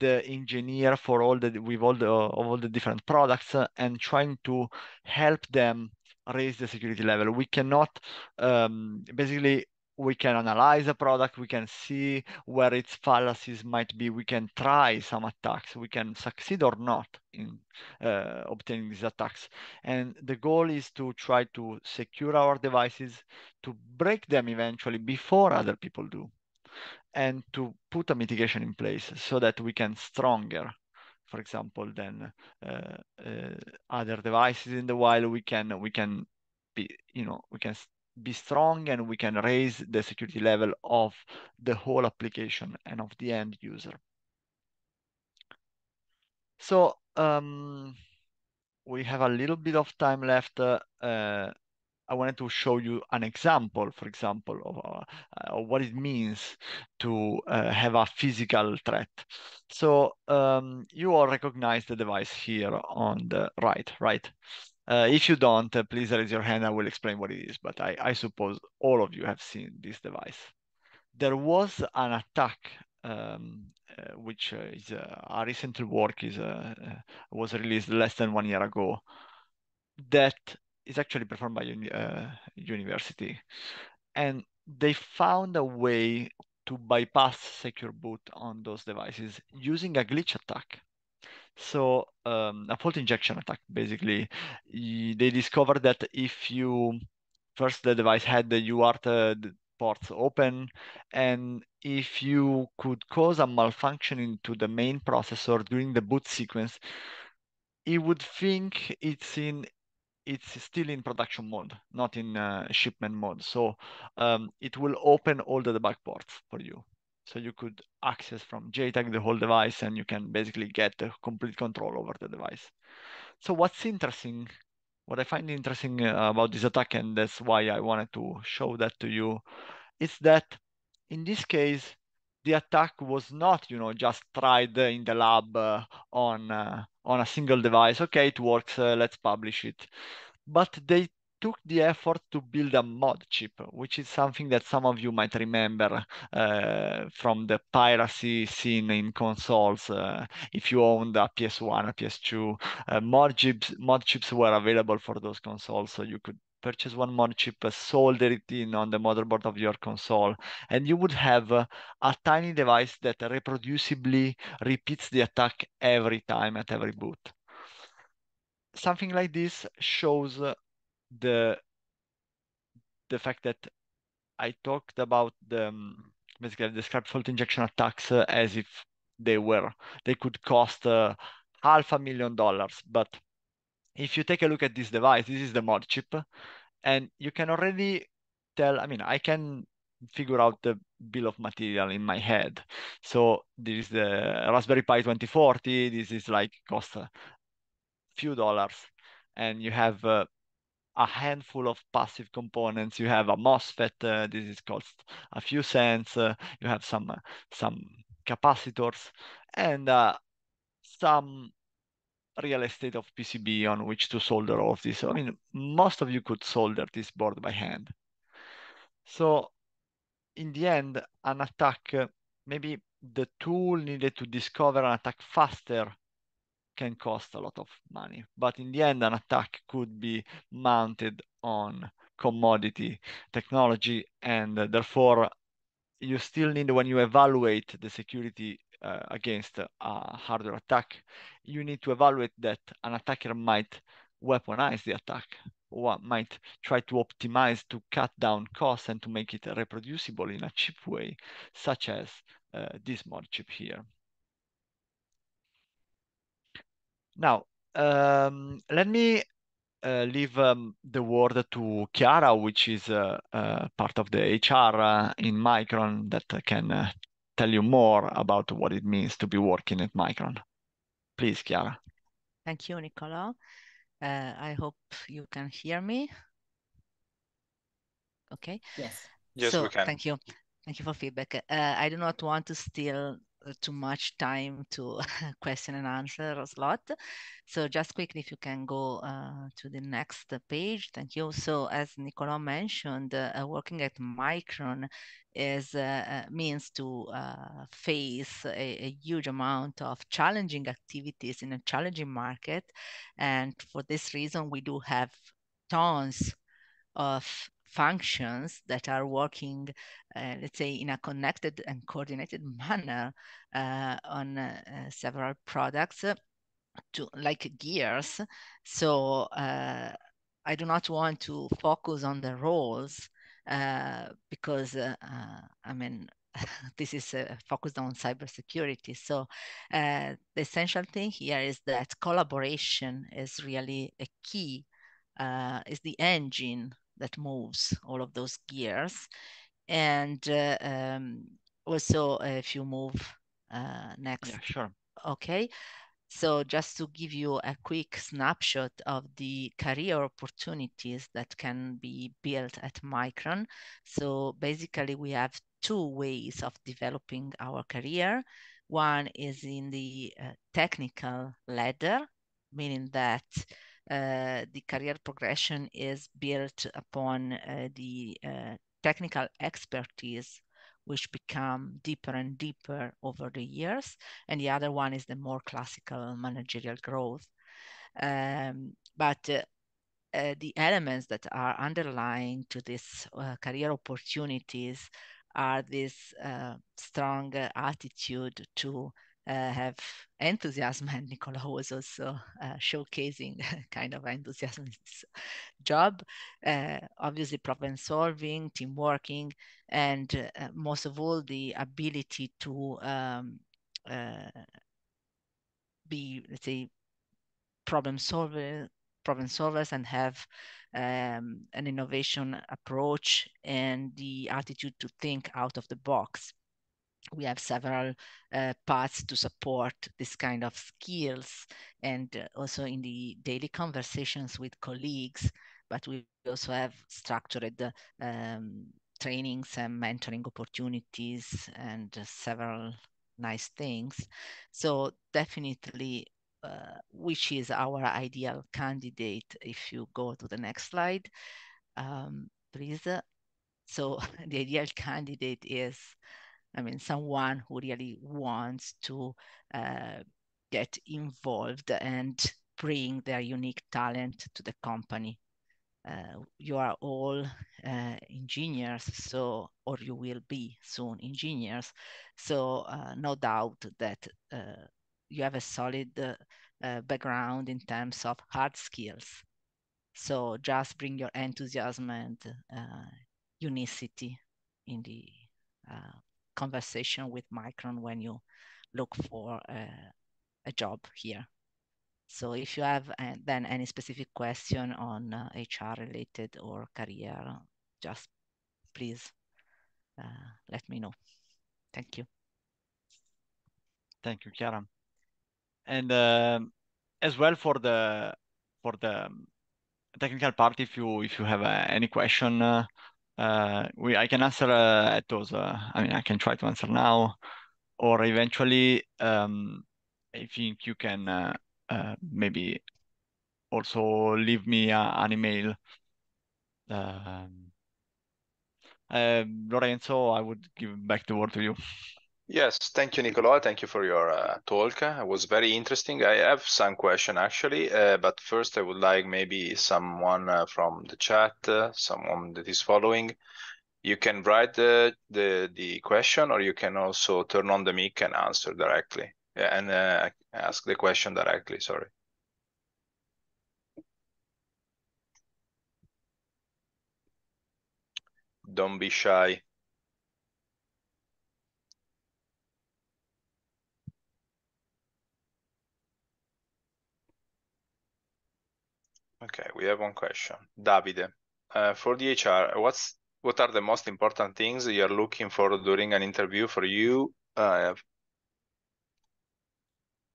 the engineer for all the with all the all the different products and trying to help them raise the security level. We cannot um, basically we can analyze the product, we can see where its fallacies might be, we can try some attacks, we can succeed or not in uh, obtaining these attacks. And the goal is to try to secure our devices, to break them eventually before other people do, and to put a mitigation in place so that we can stronger for example, than uh, uh, other devices in the wild, we can we can be you know we can be strong and we can raise the security level of the whole application and of the end user. So um, we have a little bit of time left. Uh, uh, I wanted to show you an example, for example, of, uh, of what it means to uh, have a physical threat. So um, you all recognize the device here on the right, right? Uh, if you don't, uh, please raise your hand. I will explain what it is, but I, I suppose all of you have seen this device. There was an attack, um, uh, which uh, is uh, a recent work is uh, was released less than one year ago, that is actually performed by a university, and they found a way to bypass secure boot on those devices using a glitch attack. So um, a fault injection attack, basically, they discovered that if you first the device had the UART ports open, and if you could cause a malfunction into the main processor during the boot sequence, it would think it's in it's still in production mode, not in uh, shipment mode. So um, it will open all the debug ports for you. So you could access from JTAG the whole device and you can basically get complete control over the device. So what's interesting, what I find interesting uh, about this attack, and that's why I wanted to show that to you, is that in this case, the attack was not, you know, just tried in the lab uh, on uh, on a single device. Okay, it works. Uh, let's publish it. But they took the effort to build a mod chip, which is something that some of you might remember uh, from the piracy scene in consoles. Uh, if you owned a PS1, a PS2, uh, mod chips mod chips were available for those consoles, so you could purchase one mod chip, solder it in on the motherboard of your console, and you would have uh, a tiny device that reproducibly repeats the attack every time at every boot. Something like this shows uh, the the fact that I talked about the um, basically described fault injection attacks uh, as if they were they could cost uh, half a million dollars, but if you take a look at this device, this is the mod chip, and you can already tell, I mean, I can figure out the bill of material in my head. So this is the Raspberry Pi 2040, this is like cost a few dollars, and you have uh, a handful of passive components. You have a MOSFET, uh, this is cost a few cents. Uh, you have some, uh, some capacitors and some real estate of PCB on which to solder all of this. I mean, most of you could solder this board by hand. So in the end, an attack, maybe the tool needed to discover an attack faster can cost a lot of money. But in the end, an attack could be mounted on commodity technology and therefore you still need, when you evaluate the security uh, against a hardware attack, you need to evaluate that an attacker might weaponize the attack or might try to optimize to cut down costs and to make it reproducible in a cheap way, such as uh, this mod chip here. Now, um, let me uh, leave um, the word to Chiara, which is uh, uh, part of the HR uh, in Micron that can uh, tell you more about what it means to be working at Micron. Please, Chiara. Thank you, Nicola. Uh, I hope you can hear me. Okay. Yes. Yes, so, we can. Thank you. Thank you for feedback. Uh, I do not want to steal too much time to question and answer slot. So just quickly, if you can go uh, to the next page. Thank you. So as Nicola mentioned, uh, working at Micron is uh, uh, means to uh, face a, a, huge amount of challenging activities in a challenging market. And for this reason, we do have tons of functions that are working, uh, let's say, in a connected and coordinated manner uh, on uh, several products to like gears. So I do not want to focus on the roles uh, because uh, uh, I mean this is uh, focused on cybersecurity. So uh, the essential thing here is that collaboration is really a key, uh, is the engine that moves all of those gears. And um, also, if you move next. Yeah, sure. Okay. So just to give you a quick snapshot of the career opportunities that can be built at Micron. So basically we have two ways of developing our career. One is in the uh, technical ladder, meaning that uh, the career progression is built upon uh, the uh, technical expertise which become deeper and deeper over the years. And the other one is the more classical managerial growth. Um, but uh, uh, the elements that are underlying to this uh, career opportunities are this uh, strong attitude to uh, have enthusiasm and Nicola was also uh, showcasing kind of enthusiasm in job. Uh, obviously problem solving, team working, and uh, most of all the ability to um, uh, be, let's say, problem solver, problem solvers and have um, an innovation approach and the attitude to think out of the box we have several uh, paths to support this kind of skills and uh, also in the daily conversations with colleagues but we also have structured um, trainings and mentoring opportunities and several nice things. So definitely, uh, which is our ideal candidate? If you go to the next slide, um, please. So the ideal candidate is, I mean, someone who really wants to uh, get involved and bring their unique talent to the company. Uh, you are all uh, engineers, so or you will be soon engineers. So uh, no doubt that uh, you have a solid uh, background in terms of hard skills. So just bring your enthusiasm and unicity in the conversation with Micron when you look for a job here. So if you have uh, then any specific question on uh, HR related or career, just please uh, let me know. Thank you. Thank you, Chiara. And um, as well for the for the um, technical part, if you if you have uh, any question, uh, uh, we I can answer at those. I mean, I can try to answer now, or eventually, um, I think you can uh, maybe also leave me a, an email. Um, uh, Lorenzo, I would give back the word to you. Yes, thank you, Nicola. Thank you for your uh, talk. It was very interesting. I have some question actually, uh, but first I would like maybe someone uh, from the chat, uh, someone that is following. You can write the, the the question, or you can also turn on the mic and answer directly and uh, ask the question directly. Sorry. Don't be shy. Okay, we have one question. Davide, uh, for the HR, what's what are the most important things you're looking for during an interview for you? Uh, I have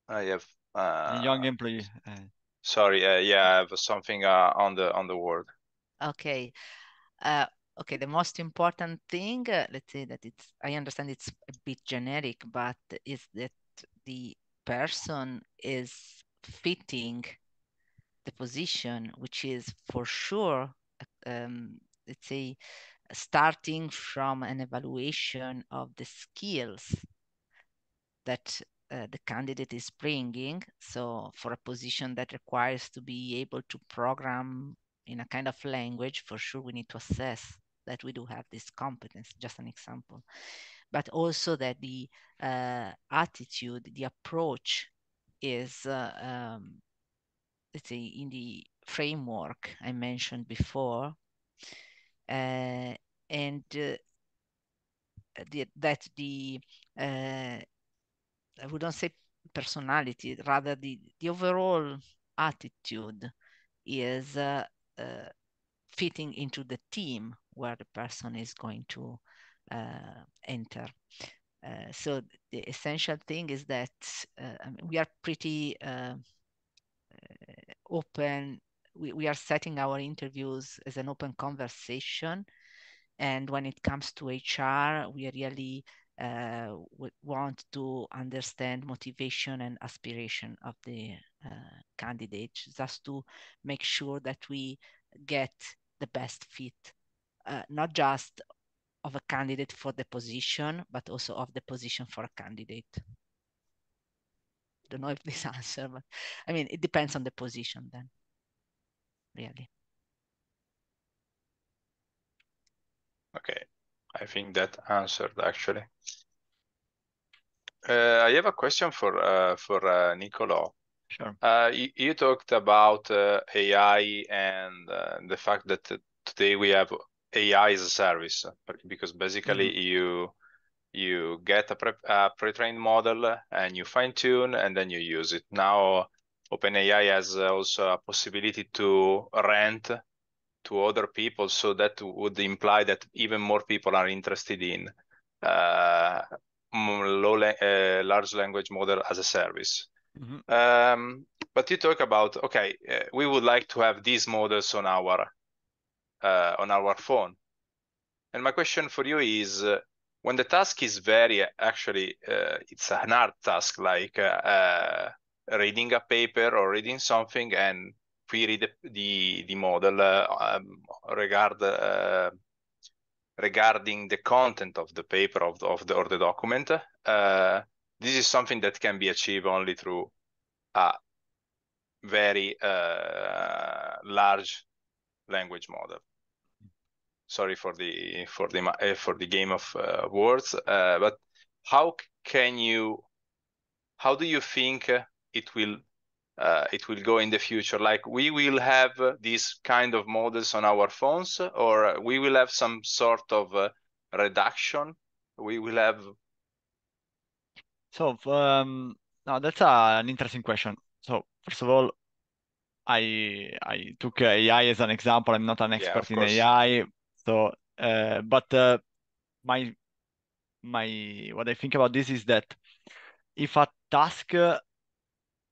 I have uh, young employee. Uh, sorry, uh, yeah, I have something uh, on the on the word. Okay, uh, okay. The most important thing, uh, let's say that it's. I understand it's a bit generic, but is that the person is fitting the position, which is for sure, um, let's say, starting from an evaluation of the skills that uh, the candidate is bringing. So for a position that requires to be able to program in a kind of language, for sure we need to assess that we do have this competence, just an example. But also that the uh, attitude, the approach is, uh, um, let's say, in the framework I mentioned before, uh, and uh, the, that the uh, I wouldn't say personality, rather the, the overall attitude is uh, uh, fitting into the team where the person is going to uh, enter. So the essential thing is that I mean, we are pretty open. We, we are setting our interviews as an open conversation. And when it comes to HR, we really uh, want to understand motivation and aspiration of the uh, candidate just to make sure that we get the best fit, uh, not just of a candidate for the position, but also of the position for a candidate. Don't know if this answer, but I mean, it depends on the position then, really. Okay, I think that answered actually. Uh, I have a question for uh, for uh, Nicolo. Sure. Uh, you, you, talked about uh, AI and uh, the fact that today we have AI as a service because basically mm -hmm. you you get a, pre a pre-trained model and you fine tune and then you use it. Now OpenAI has also a possibility to rent to other people, so that would imply that even more people are interested in uh, low uh, large language model as a service. Mm -hmm. um, but you talk about okay, uh, we would like to have these models on our uh, on our phone. And my question for you is, uh, when the task is very actually, uh, it's a hard task, like uh, reading a paper or reading something and query the the, the model um, regard regarding the content of the paper of the, of the or the document. Uh, this is something that can be achieved only through a very uh, large language model. Sorry for the for the uh, for the game of uh, words, uh, but how can you? How do you think it will uh, it will go in the future? Like we will have these kind of models on our phones, or we will have some sort of uh, reduction. We will have. So um, now that's an interesting question. So first of all, I I took AI as an example. I'm not an expert yeah, in AI, so uh, but uh, my my what I think about this is that if a task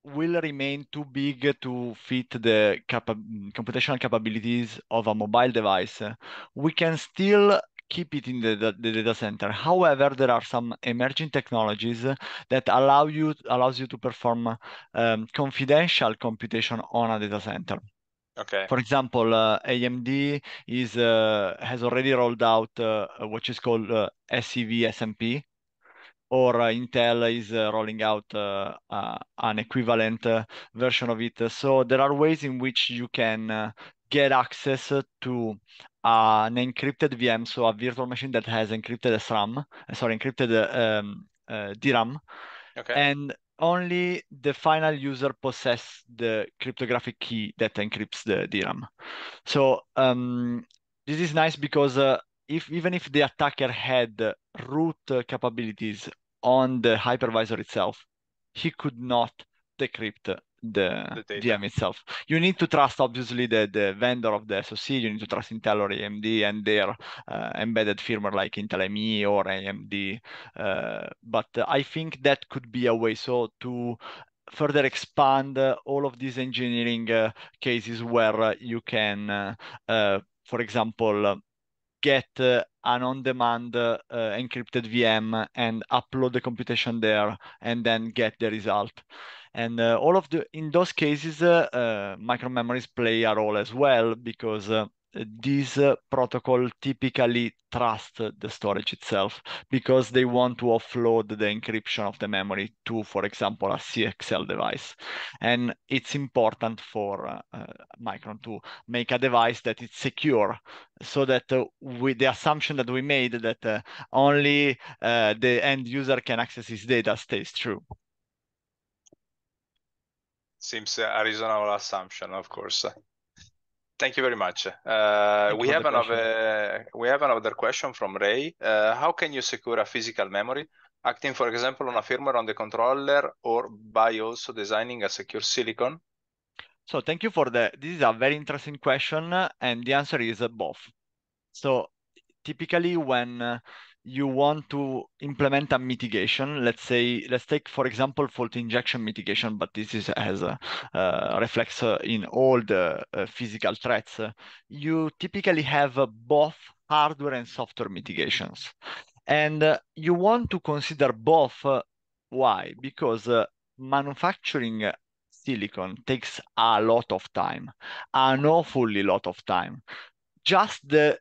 will remain too big to fit the computational capabilities of a mobile device, we can still keep it in the, the, the, data center. However, there are some emerging technologies that allow you allows you to perform um, confidential computation on a data center. Okay. For example, uh, AMD is uh, has already rolled out uh, what is called uh, SEV SNP, or uh, Intel is uh, rolling out uh, an equivalent version of it. So there are ways in which you can get access to an encrypted VM, so a virtual machine that has encrypted SRAM, sorry, encrypted um, DRAM, okay. and only the final user possess the cryptographic key that encrypts the DRAM. So um, this is nice because uh, if even if the attacker had root capabilities on the hypervisor itself, he could not decrypt the, the VM itself. You need to trust, obviously, the, the vendor of the SoC. You need to trust Intel or AMD and their uh, embedded firmware like Intel ME or AMD. Uh, but I think that could be a way so to further expand uh, all of these engineering uh, cases where uh, you can, uh, for example, get uh, an on-demand uh, encrypted VM and upload the computation there and then get the result. And uh, all of the in those cases, Micron memories play a role as well because this uh, protocol typically trust the storage itself because they want to offload the encryption of the memory to, for example, a CXL device. And it's important for uh, uh, Micron to make a device that is secure so that uh, with the assumption that we made that uh, only uh, the end user can access his data stays true. Seems a reasonable assumption, of course. Thank you very much. Uh, we have another we have another question from Ray. Uh, how can you secure a physical memory? Acting, for example, on a firmware on the controller, or by also designing a secure silicon? So thank you for the. This is a very interesting question, and the answer is both. So typically, when you want to implement a mitigation. Let's say let's take for example fault injection mitigation but this is has a uh, reflects uh, in all the uh, physical threats. You typically have both hardware and software mitigations. And uh, you want to consider both uh, why? Because uh, manufacturing silicon takes a lot of time an awfully lot of time. Just the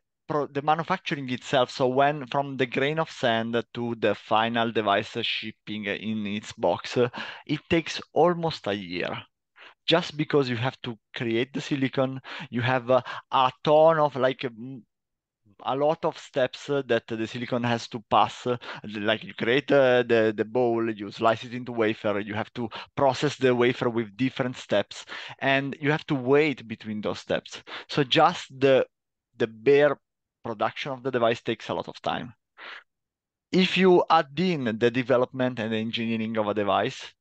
the manufacturing itself, so when from the grain of sand to the final device shipping in its box, it takes almost a year. Just because you have to create the silicon, you have a, a ton of like a lot of steps that the silicon has to pass. Like you create uh, the, the bowl, you slice it into wafer, you have to process the wafer with different steps, and you have to wait between those steps. So just the the bare production of the device takes a lot of time. If you add in the development and engineering of a device,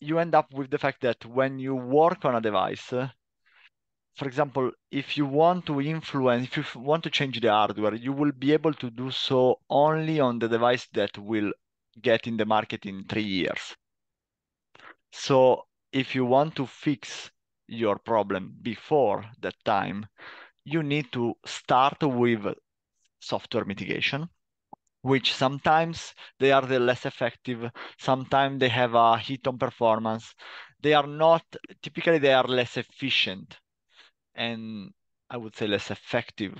you end up with the fact that when you work on a device, for example, if you want to influence, if you want to change the hardware, you will be able to do so only on the device that will get in the market in three years. So if you want to fix your problem before that time, you need to start with software mitigation, which sometimes they are the less effective, sometimes they have a hit on performance. They are not, typically they are less efficient and I would say less effective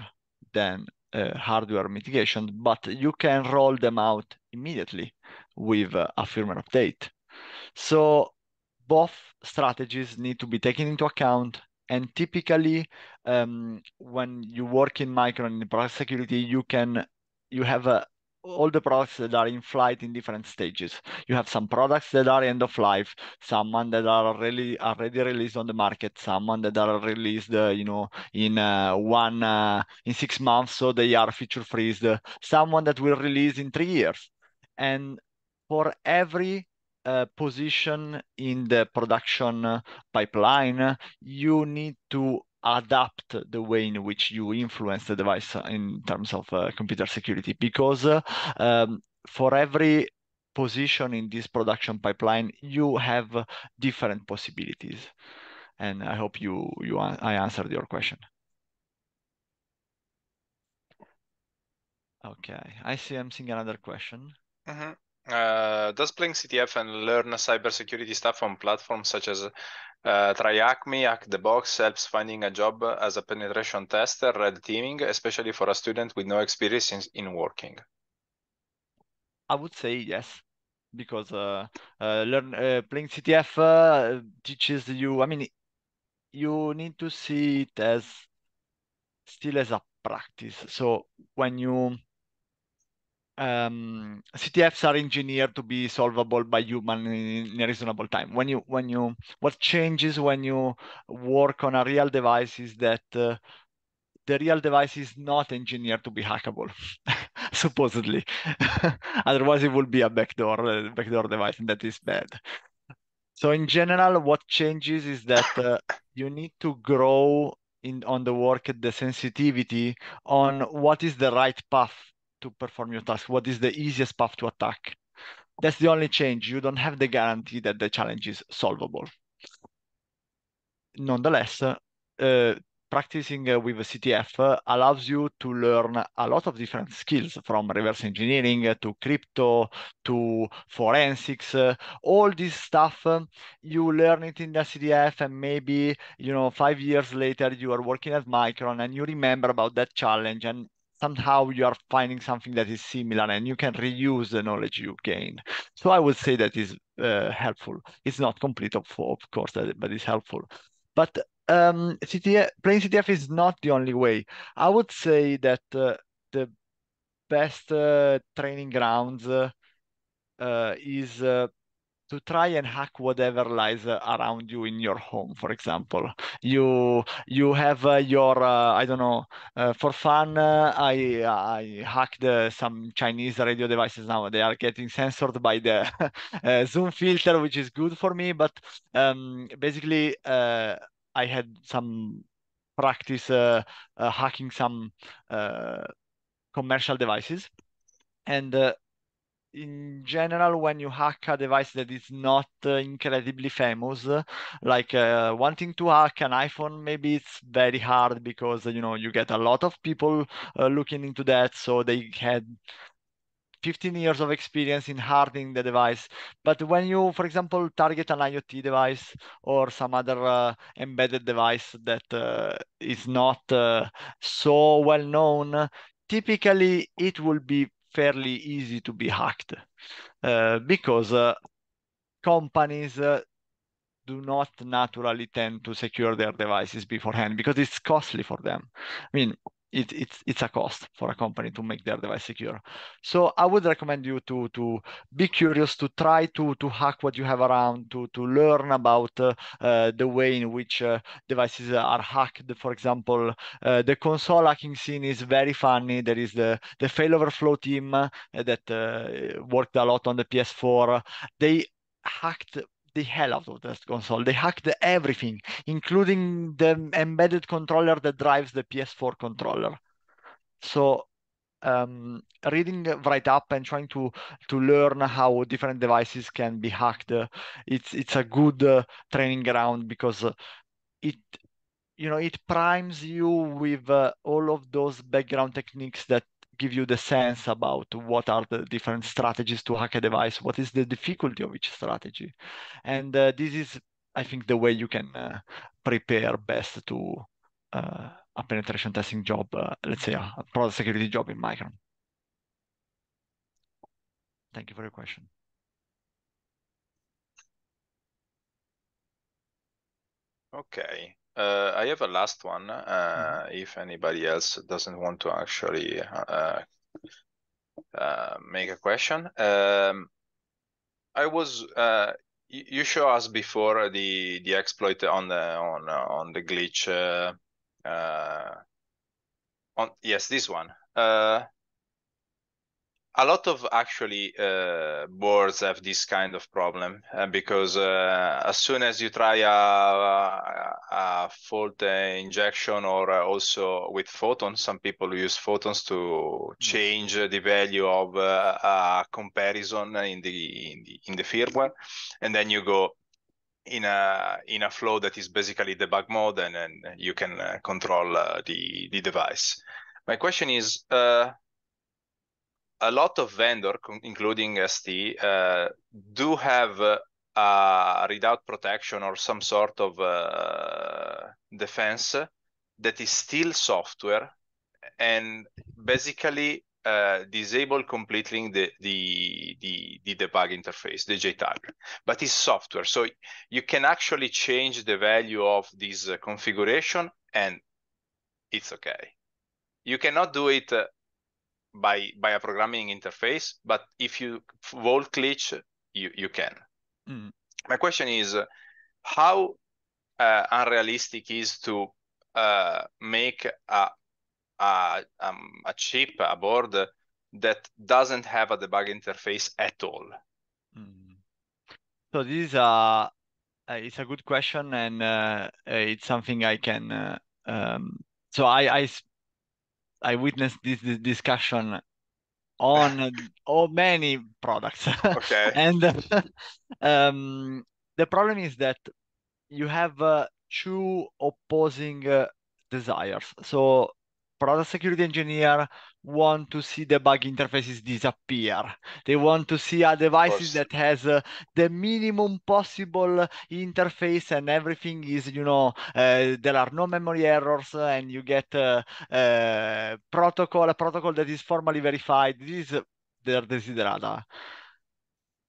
than uh, hardware mitigation, but you can roll them out immediately with uh, a firmware update. So both strategies need to be taken into account. And typically, um, when you work in Micron in product security, you can you have a all the products that are in flight in different stages. You have some products that are end of life, some that are really already released on the market, some that are released, uh, you know, in uh, one uh, in six months, so they are feature freezed. Someone that will release in three years, and for every uh, position in the production pipeline, you need to adapt the way in which you influence the device in terms of uh, computer security because uh, um, for every position in this production pipeline you have different possibilities. And i hope you you i answered your question. Okay i see i'm seeing another question. Mm -hmm. Uh, does Blink CTF and learn cybersecurity stuff on platforms such as uh, TryHackMe, Hack the Box helps finding a job as a penetration tester, red teaming, especially for a student with no experience in, in working. I would say yes, because uh, uh, learn uh, Blink CTF uh, teaches you. I mean, you need to see it as still as a practice. So when you um, CTFs are engineered to be solvable by human in, a reasonable time. When you when you what changes when you work on a real device is that uh, the real device is not engineered to be hackable, supposedly. Otherwise, it would be a backdoor uh, backdoor device, and that is bad. So in general, what changes is that uh, you need to grow in on the work at the sensitivity on what is the right path to perform your task? What is the easiest path to attack? That's the only change. You don't have the guarantee that the challenge is solvable. Nonetheless, uh, practicing uh, with a CTF uh, allows you to learn a lot of different skills from reverse engineering uh, to crypto to forensics uh, all this stuff um, you learn it in the CTF and maybe you know five years later you are working at Micron and you remember about that challenge and somehow you are finding something that is similar and you can reuse the knowledge you gain. So I would say that is uh, helpful. It's not complete, of, of course, but it's helpful. But um, CTF, plain CTF is not the only way. I would say that uh, the best uh, training grounds uh, is uh, to try and hack whatever lies uh, around you in your home for example. You you have uh, your uh, i don't know uh, for fun uh, i i hacked uh, some chinese radio devices. Now they are getting censored by the zoom filter which is good for me. But um, basically i had some practice hacking some commercial devices. And in general when you hack a device that is not uh, incredibly famous like uh, wanting to hack an iphone maybe it's very hard because you know you get a lot of people uh, looking into that so they had 15 years of experience in hardening the device. But when you, for example, target an IoT device or some other uh, embedded device that uh, is not uh, so well known, typically it will be fairly easy to be hacked uh, because uh, companies uh, do not naturally tend to secure their devices beforehand because it's costly for them. I mean, it, it's it's a cost for a company to make their device secure. So I would recommend you to to be curious, to try to to hack what you have around, to to learn about uh, uh, the way in which uh, devices are hacked. For example, uh, the console hacking scene is very funny. There is the the fail0verflow team uh, that uh, worked a lot on the PS4. They hacked the hell out of that console. They hacked everything, including the embedded controller that drives the PS4 controller. So um, reading right up and trying to to learn how different devices can be hacked, uh, it's it's a good uh, training ground because it you know it primes you with uh, all of those background techniques that give you the sense about what are the different strategies to hack a device, what is the difficulty of each strategy. And uh, this is, I think, the way you can uh, prepare best to uh, a penetration testing job, uh, let's say a, a product security job in Micron. Thank you for your question. Okay. Uh, I have a last one. Uh, mm-hmm. If anybody else doesn't want to actually uh, uh make a question, um, I was. Uh, you show us before the the exploit on the on on the glitch. Uh, on yes, this one a lot of actually uh, boards have this kind of problem uh, because uh, as soon as you try a, a, a fault injection or uh, also with photons, some people use photons to mm. change the value of uh, a comparison in the, in the in the firmware, and then you go in a in a flow that is basically debug mode, and then you can uh, control the the device. My question is a lot of vendor, including ST, uh, do have uh, a readout protection or some sort of uh, defense that is still software and basically uh, disable completely the, the, the, the debug interface, the JTAG, but it's software. So you can actually change the value of this uh, configuration and it's okay. You cannot do it uh, by by a programming interface but if you volt glitch you you can mm. my question is how uh, unrealistic is to uh, make a a, um, a chip a board that doesn't have a debug interface at all mm. so this is a it's a good question and uh, it's something i can uh, um, so I, I I witnessed this, this discussion on all many products. Okay. and um, the problem is that you have uh, two opposing uh, desires. So product security engineer want to see the bug interfaces disappear. They want to see a device that has uh, the minimum possible interface and everything is, you know, uh, there are no memory errors and you get uh, uh protocol, a protocol that is formally verified. This is their desiderata.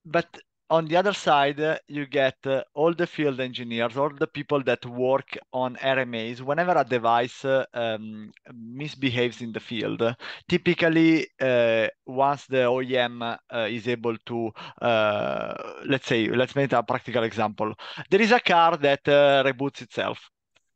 But on the other side, you get uh, all the field engineers, all the people that work on RMAs. Whenever a device uh, um, misbehaves in the field, typically uh, once the OEM uh, is able to, uh, let's say, let's make a practical example. There is a car that reboots itself.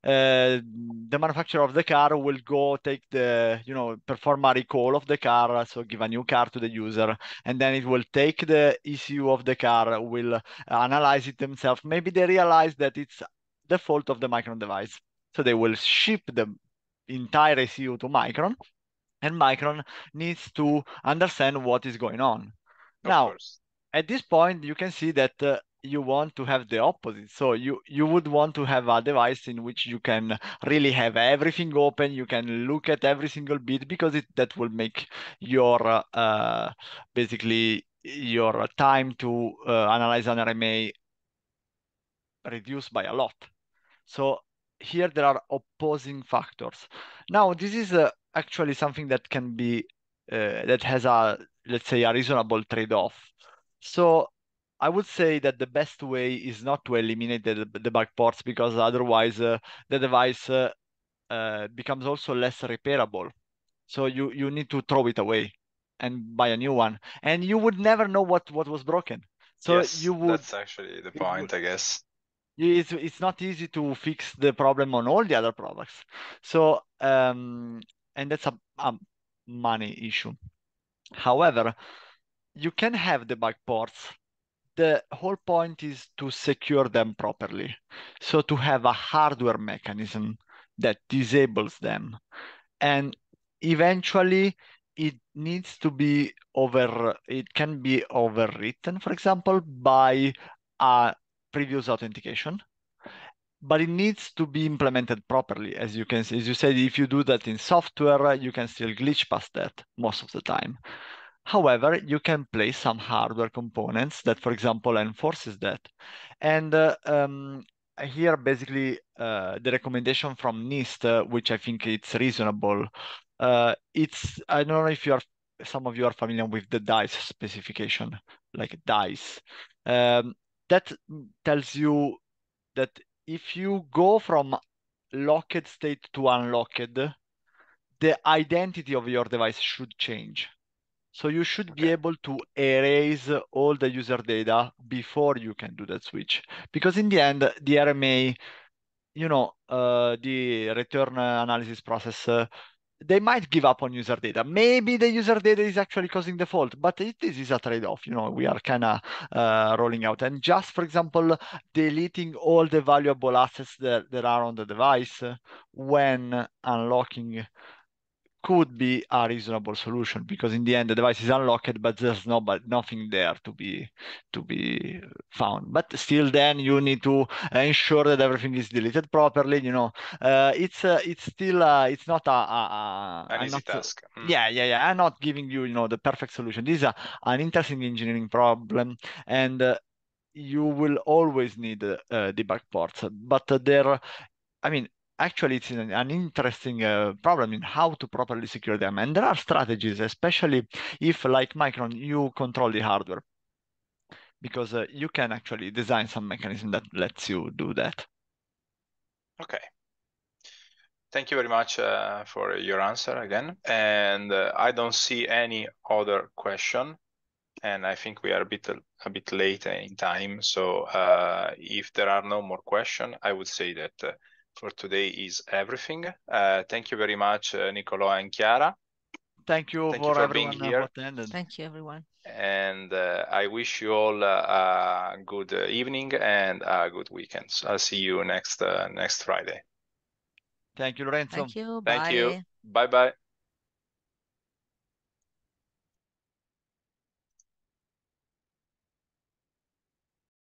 Uh, the manufacturer of the car will go take the, you know, perform a recall of the car, so give a new car to the user, and then it will take the ECU of the car, will analyze it themselves. Maybe they realize that it's the fault of the Micron device. So they will ship the entire ECU to Micron, and Micron needs to understand what is going on. Of now, course. at this point, you can see that uh, you want to have the opposite. So you you would want to have a device in which you can really have everything open. You can look at every single bit because it that will make your uh, basically your time to uh, analyze an RMA reduced by a lot. So here there are opposing factors. Now this is uh, actually something that can be uh, that has a let's say a reasonable trade-off. So I would say that the best way is not to eliminate the, the bug ports because otherwise uh, the device uh, uh, becomes also less repairable. So you, you need to throw it away and buy a new one. And you would never know what, what was broken. So yes, you would. That's actually the point, would, I guess. It's, it's not easy to fix the problem on all the other products. So, um, and that's a, a money issue. However, you can have the bug ports the whole point is to secure them properly. So to have a hardware mechanism that disables them. And eventually it needs to be over, it can be overwritten, for example, by a previous authentication. but it needs to be implemented properly. As you can as you said, if you do that in software, you can still glitch past that most of the time. However, you can place some hardware components that, for example, enforces that. And uh, um, here, basically, uh, the recommendation from NIST, uh, which I think it's reasonable, uh, it's, I don't know if you are, some of you are familiar with the DICE specification, like DICE. Um, that tells you that if you go from locked state to unlocked, the identity of your device should change. So you should okay. be able to erase all the user data before you can do that switch. Because in the end, the RMA, you know, uh, the return analysis process, uh, they might give up on user data. Maybe the user data is actually causing the fault, but it, this is a trade-off. You know, we are kind of uh, rolling out. And just, for example, deleting all the valuable assets that, that are on the device when unlocking could be a reasonable solution because in the end the device is unlocked but there's no but nothing there to be to be found. But still then you need to ensure that everything is deleted properly you know. Uh, it's uh, it's still uh, it's not a, a, a an easy not, task. Mm. yeah yeah yeah. I'm not giving you you know the perfect solution. This is a, an interesting engineering problem and uh, you will always need uh, debug ports. But there I mean, actually it's an, an interesting uh, problem in how to properly secure them. And there are strategies, especially if, like Micron, you control the hardware, because uh, you can actually design some mechanism that lets you do that. Okay. Thank you very much uh, for your answer again. And uh, I don't see any other question. And I think we are a bit a bit late in time. So uh, if there are no more questions, I would say that uh, for today is everything. Uh, thank you very much, uh, Niccolò and Chiara. Thank you thank for, you for everyone being here. attended. Thank you, everyone. And uh, I wish you all a good evening and a good weekend. So I'll see you next uh, next Friday. Thank you, Lorenzo. Thank you. Thank you. Bye bye.